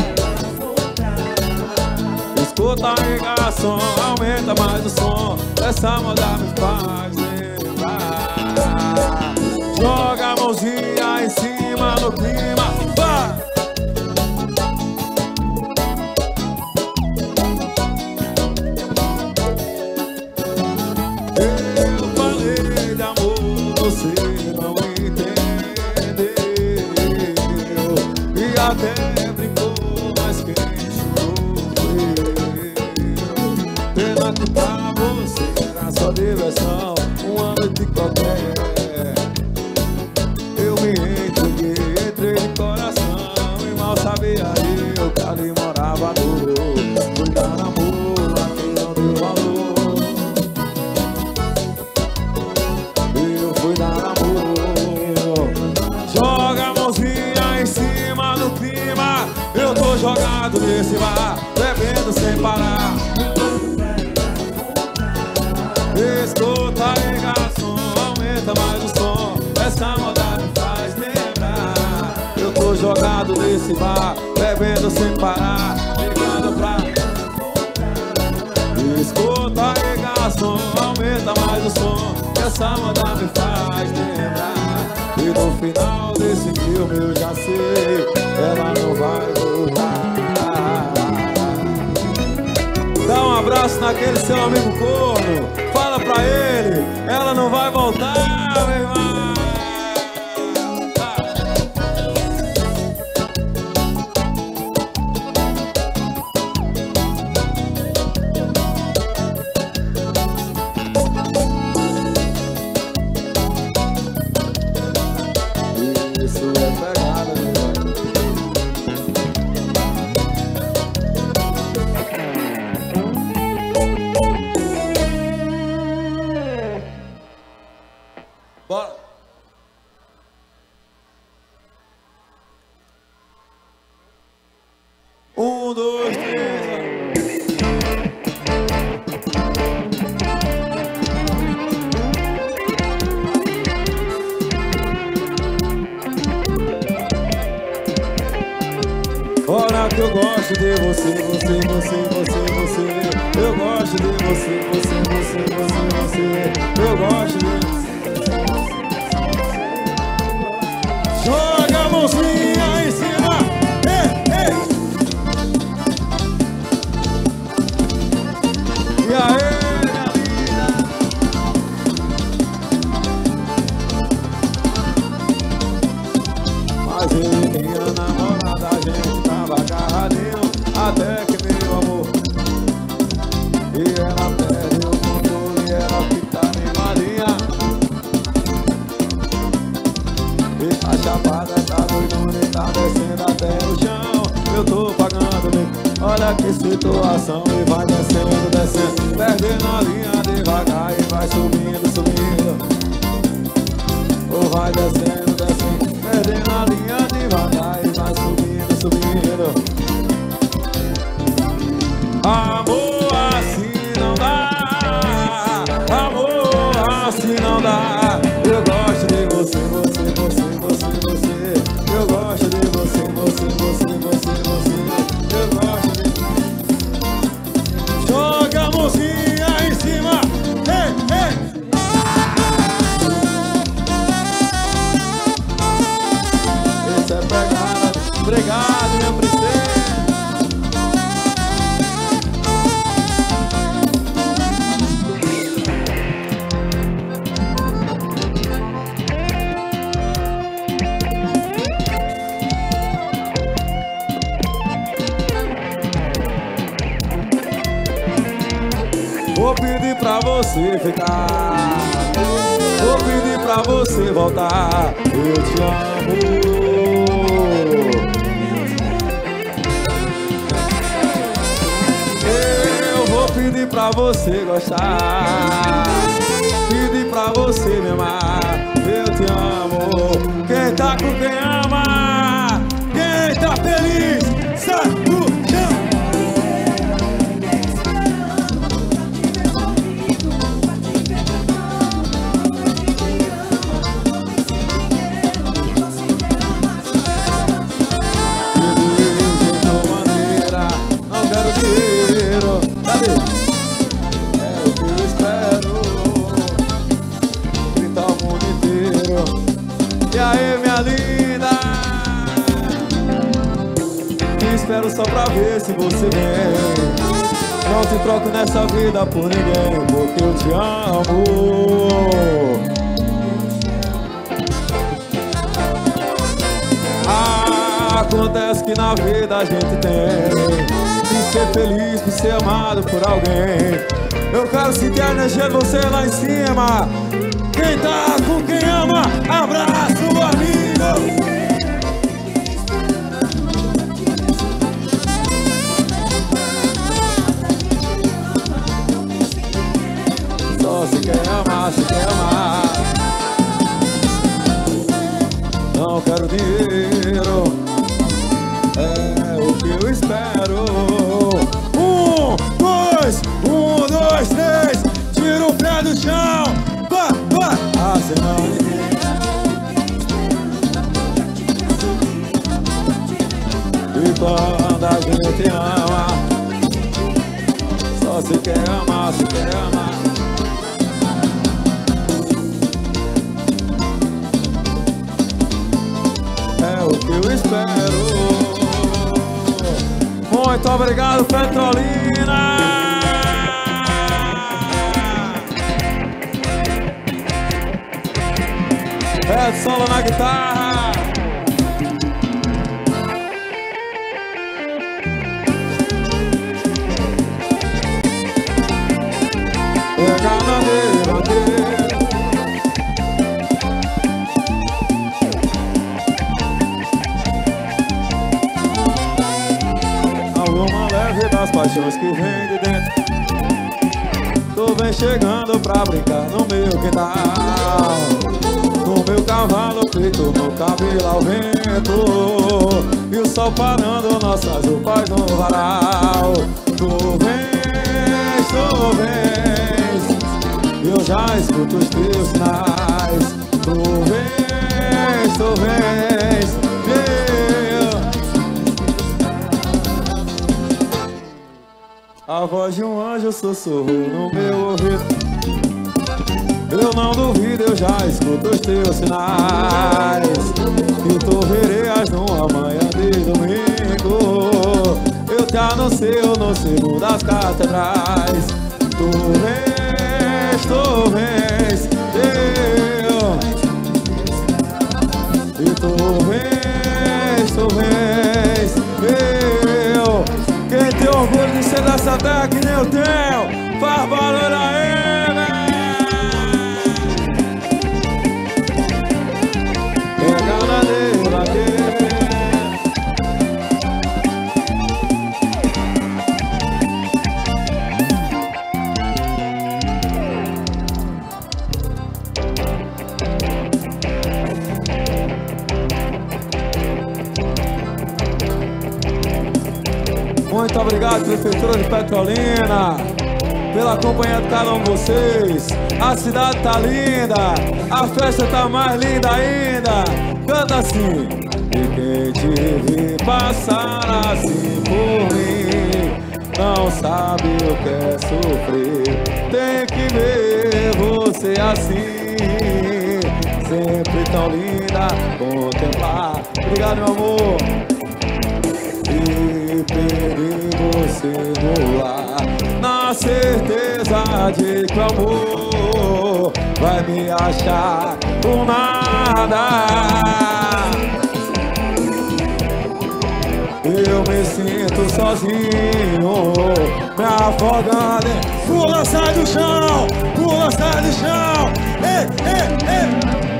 Escuta ligação, aumenta mais o som. Essa moda me faz lembrar. Joga a mãozinha em cima no clima. coração como eu já sei, ela não vai voltar. Dá um abraço naquele seu amigo corno. Vou pedir pra você ficar. Vou pedir pra você voltar. Eu te amo. Eu vou pedir pra você gostar. Pedir pra você me amar. Eu te amo. Quem tá com quem ama. Espero só pra ver se você vem. Não te troco nessa vida por ninguém, porque eu te amo. Acontece que na vida a gente tem que ser feliz, por ser amado por alguém. Eu quero sentir a energia de você lá em cima. Quem tá com quem ama, abraço, amigo. Não quero dinheiro, é o que eu espero. Um, dois, um, dois, três, tira o pé do chão. Vá, vá, ah, cê não ninguém. E quando a gente ama, só se quer amar, se quer amar. Eu espero. Muito obrigado, Petrolina! Ed solo na guitarra! Paixões que vem de dentro. Tu vem chegando pra brincar no meu quintal. No meu cavalo feito no cabelo ao vento. E o sol parando nossas roupas no varal. Tu vens, tu vens. Eu já escuto os teus sinais. Tu vens, tu vens A voz de um anjo sussurrou no meu ouvido. Eu não duvido, eu já escuto os teus sinais. E tu vereas numa manhã de domingo. Eu te anuncio no cimo das catedrais. Tu vens, tu vens, Deus. E tu vens, tu vens. Orgulho de ser dessa terra que nem eu tenho, faz barulho aí, né? Prefeitura de Petrolina, pela companhia de cada um de vocês. A cidade tá linda, a festa tá mais linda ainda. Canta assim. E quem te vê passar assim por mim, não sabe o que é sofrer. Tem que ver você assim, sempre tão linda, contemplar. Obrigado, meu amor perder você no ar Na certeza de que o amor vai me achar do nada. Eu me sinto sozinho, me afogando Pula, sai do chão, pula, sai do chão. Ei, ei, ei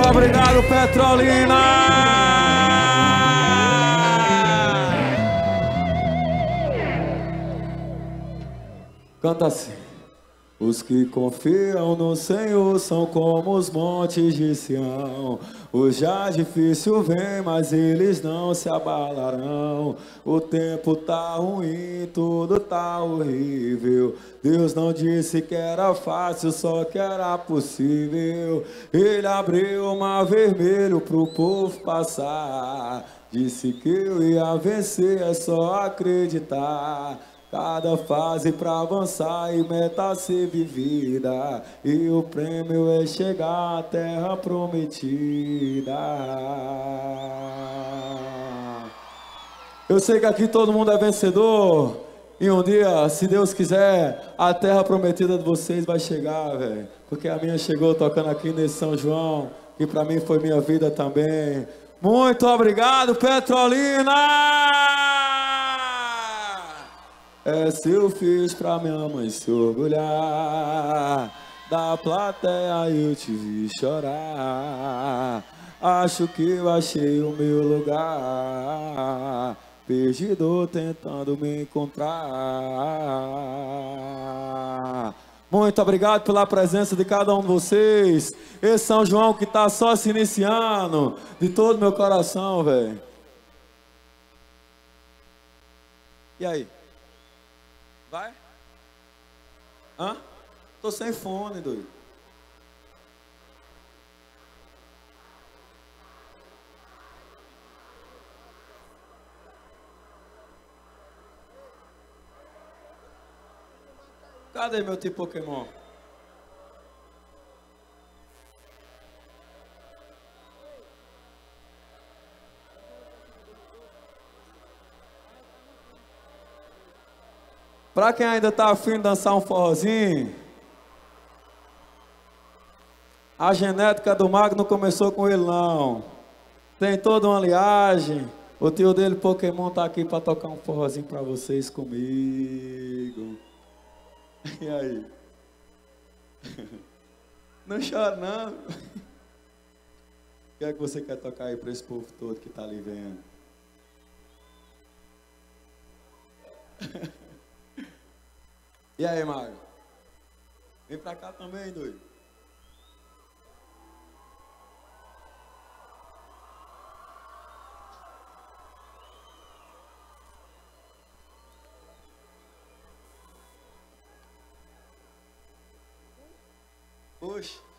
Muito obrigado, Petrolina! Canta assim. Os que confiam no Senhor são como os montes de Sião. O já difícil vem, mas eles não se abalarão. O tempo tá ruim, tudo tá horrível. Deus não disse que era fácil, só que era possível. Ele abriu o mar vermelho pro povo passar. Disse que eu ia vencer, é só acreditar. Cada fase pra avançar e meta ser vivida. E o prêmio é chegar à terra prometida. Eu sei que aqui todo mundo é vencedor. E um dia, se Deus quiser, a terra prometida de vocês vai chegar, velho. Porque a minha chegou tocando aqui nesse São João, que pra mim foi minha vida também. Muito obrigado, Petrolina! Essa eu fiz pra minha mãe se orgulhar. Da plateia eu te vi chorar. Acho que eu achei o meu lugar. Perdido tentando me encontrar. Muito obrigado pela presença de cada um de vocês. Esse São João que tá só se iniciando. De todo meu coração, velho. E aí? Vai? Hã? Tô sem fone, doido. Cadê meu tipo Pokémon? Pra quem ainda tá afim de dançar um forrozinho, a genética do Mago não começou com ele não. Tem toda uma aliagem. O tio dele, Pokémon, tá aqui pra tocar um forrozinho pra vocês comigo. E aí? Não chora não. O que é que você quer tocar aí pra esse povo todo que tá ali vendo? E aí, Mago? Vem pra cá também, doido. Oxe.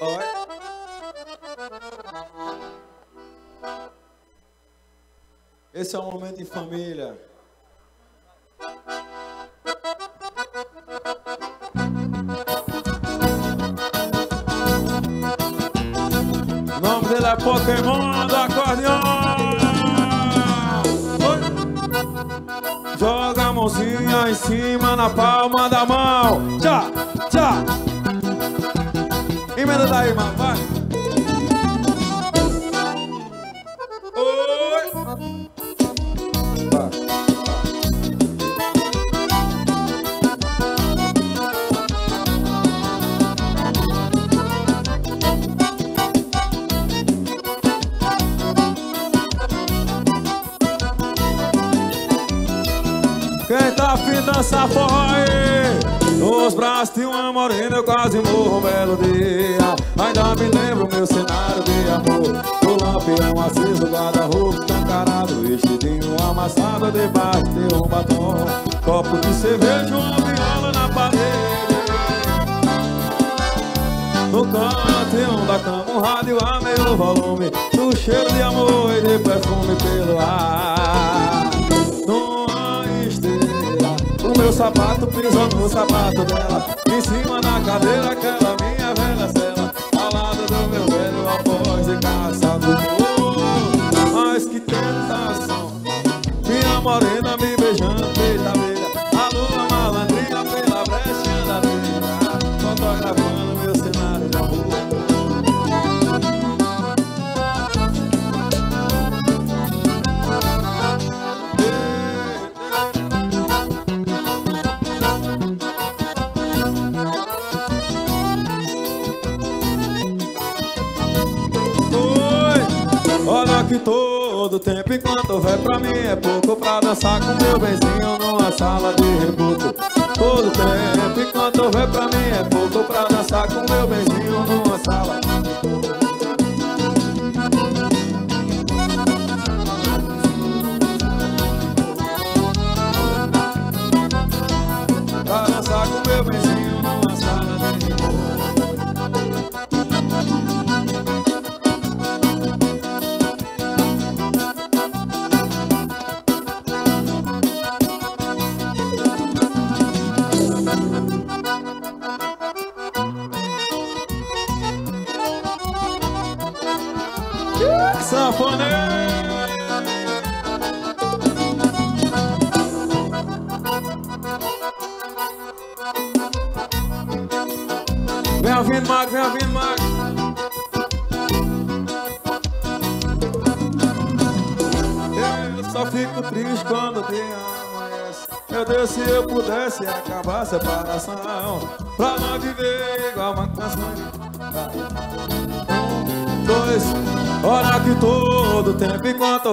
Olha. Esse é um momento de família. O nome dele é Pokémon do acordeão. Joga a mãozinha em cima na palma da mão. Pisou no sapato dela. Em cima da cadeira, aquela minha velha cela. Ao lado do meu velho após de caçador Mas que tentação. Minha morena Que todo tempo enquanto houver pra mim é pouco pra dançar com meu benzinho numa sala de reboco. Todo tempo enquanto houver pra mim é pouco pra dançar com meu benzinho numa sala. Pra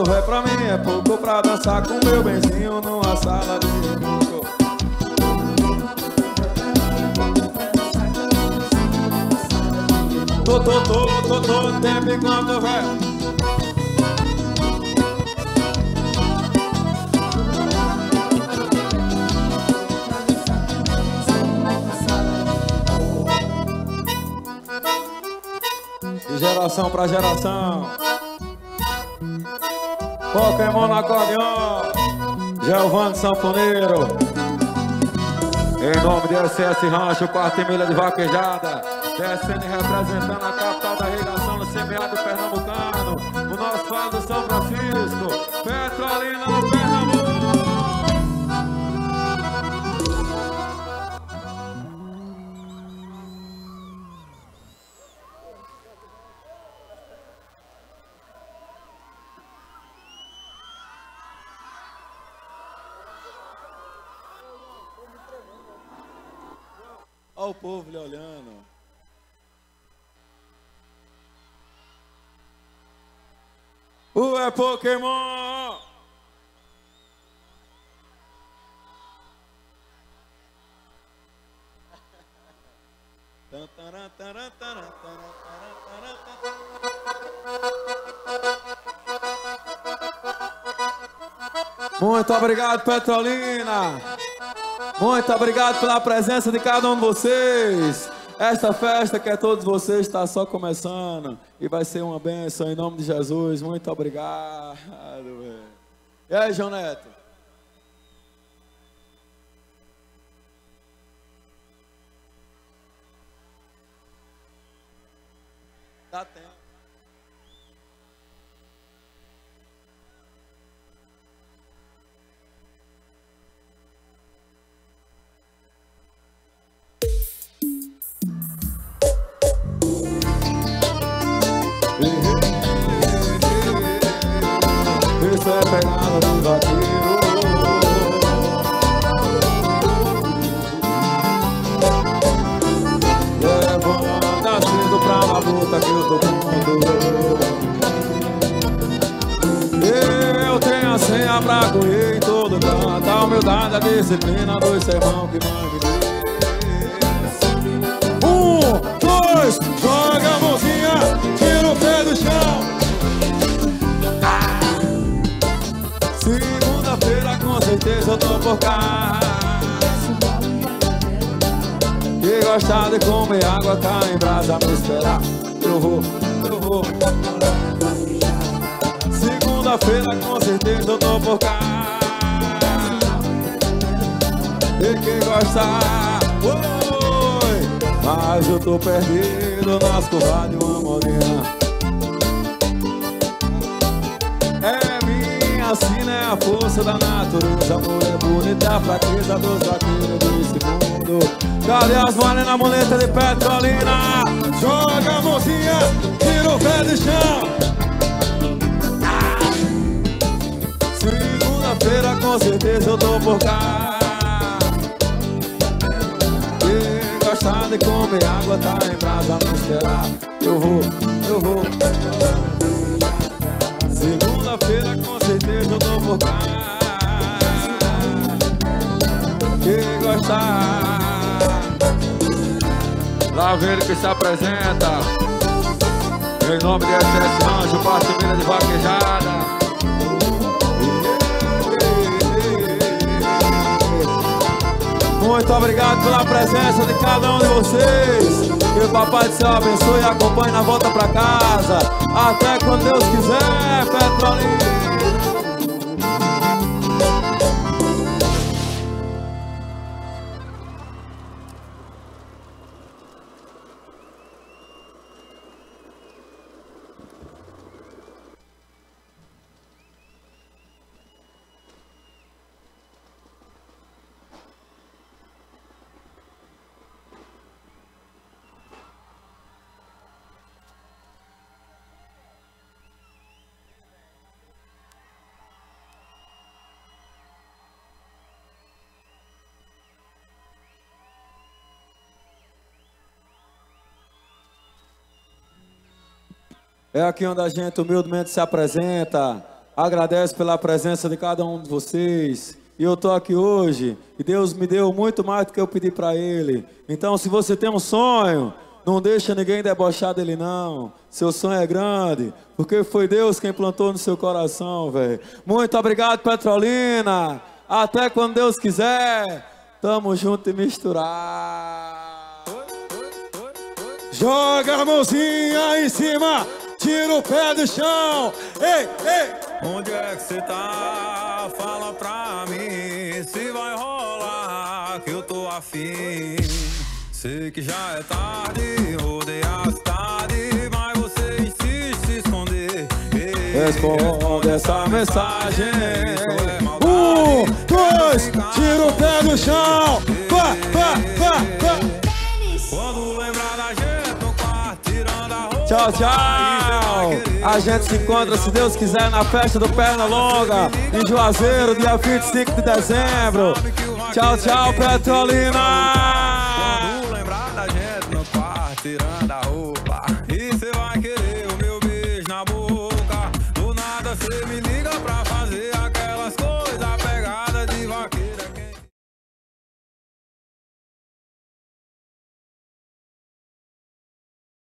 novo é pra mim, é pouco pra dançar com meu benzinho numa sala de coco. Tô, tô, tô, tô, tô, tempo enquanto velho. De geração pra geração. Pokémon no acordeão. Giovanni Sanfoneiro. Em nome de SS Rancho, quarta milha de vaquejada. E representando a capital da irrigação no semiárido pernambucano. O nosso fado São Francisco. Olha o povo lhe olhando. O é Pokémon! Muito obrigado, Petrolina! Muito obrigado pela presença de cada um de vocês. Esta festa que é todos vocês está só começando e vai ser uma bênção em nome de Jesus. Muito obrigado. E aí, João Neto? Me esperar Eu vou, eu vou. Segunda-feira com certeza eu por cá Quem gostar? Lá vem ele que se apresenta. Em nome de SS Anjo, parceira de vaquejada Muito obrigado pela presença de cada um de vocês. Que o Papai do Céu abençoe e acompanhe na volta pra casa. Até quando Deus quiser, Petrolinho. É aqui onde a gente humildemente se apresenta. Agradece pela presença de cada um de vocês. E eu estou aqui hoje. E Deus me deu muito mais do que eu pedi para Ele. Então, se você tem um sonho, não deixa ninguém debochar dele, não. Seu sonho é grande. Porque foi Deus quem plantou no seu coração, velho. Muito obrigado, Petrolina. Até quando Deus quiser. Tamo junto e misturar. Joga a mãozinha em cima, tira o pé do chão. Ei, ei. Onde é que cê tá? Fala pra mim se vai rolar que eu tô afim. Sei que já é tarde, rodei a cidade, mas você insiste se esconder. Ei, Responde essa mensagem. Um, dois, tira o pé do chão. Vá, vá, vá, vá. Tchau, tchau. A gente se encontra, se Deus quiser, na festa do Perna Longa, em Juazeiro, dia 25 de dezembro. Tchau, tchau, Petrolina.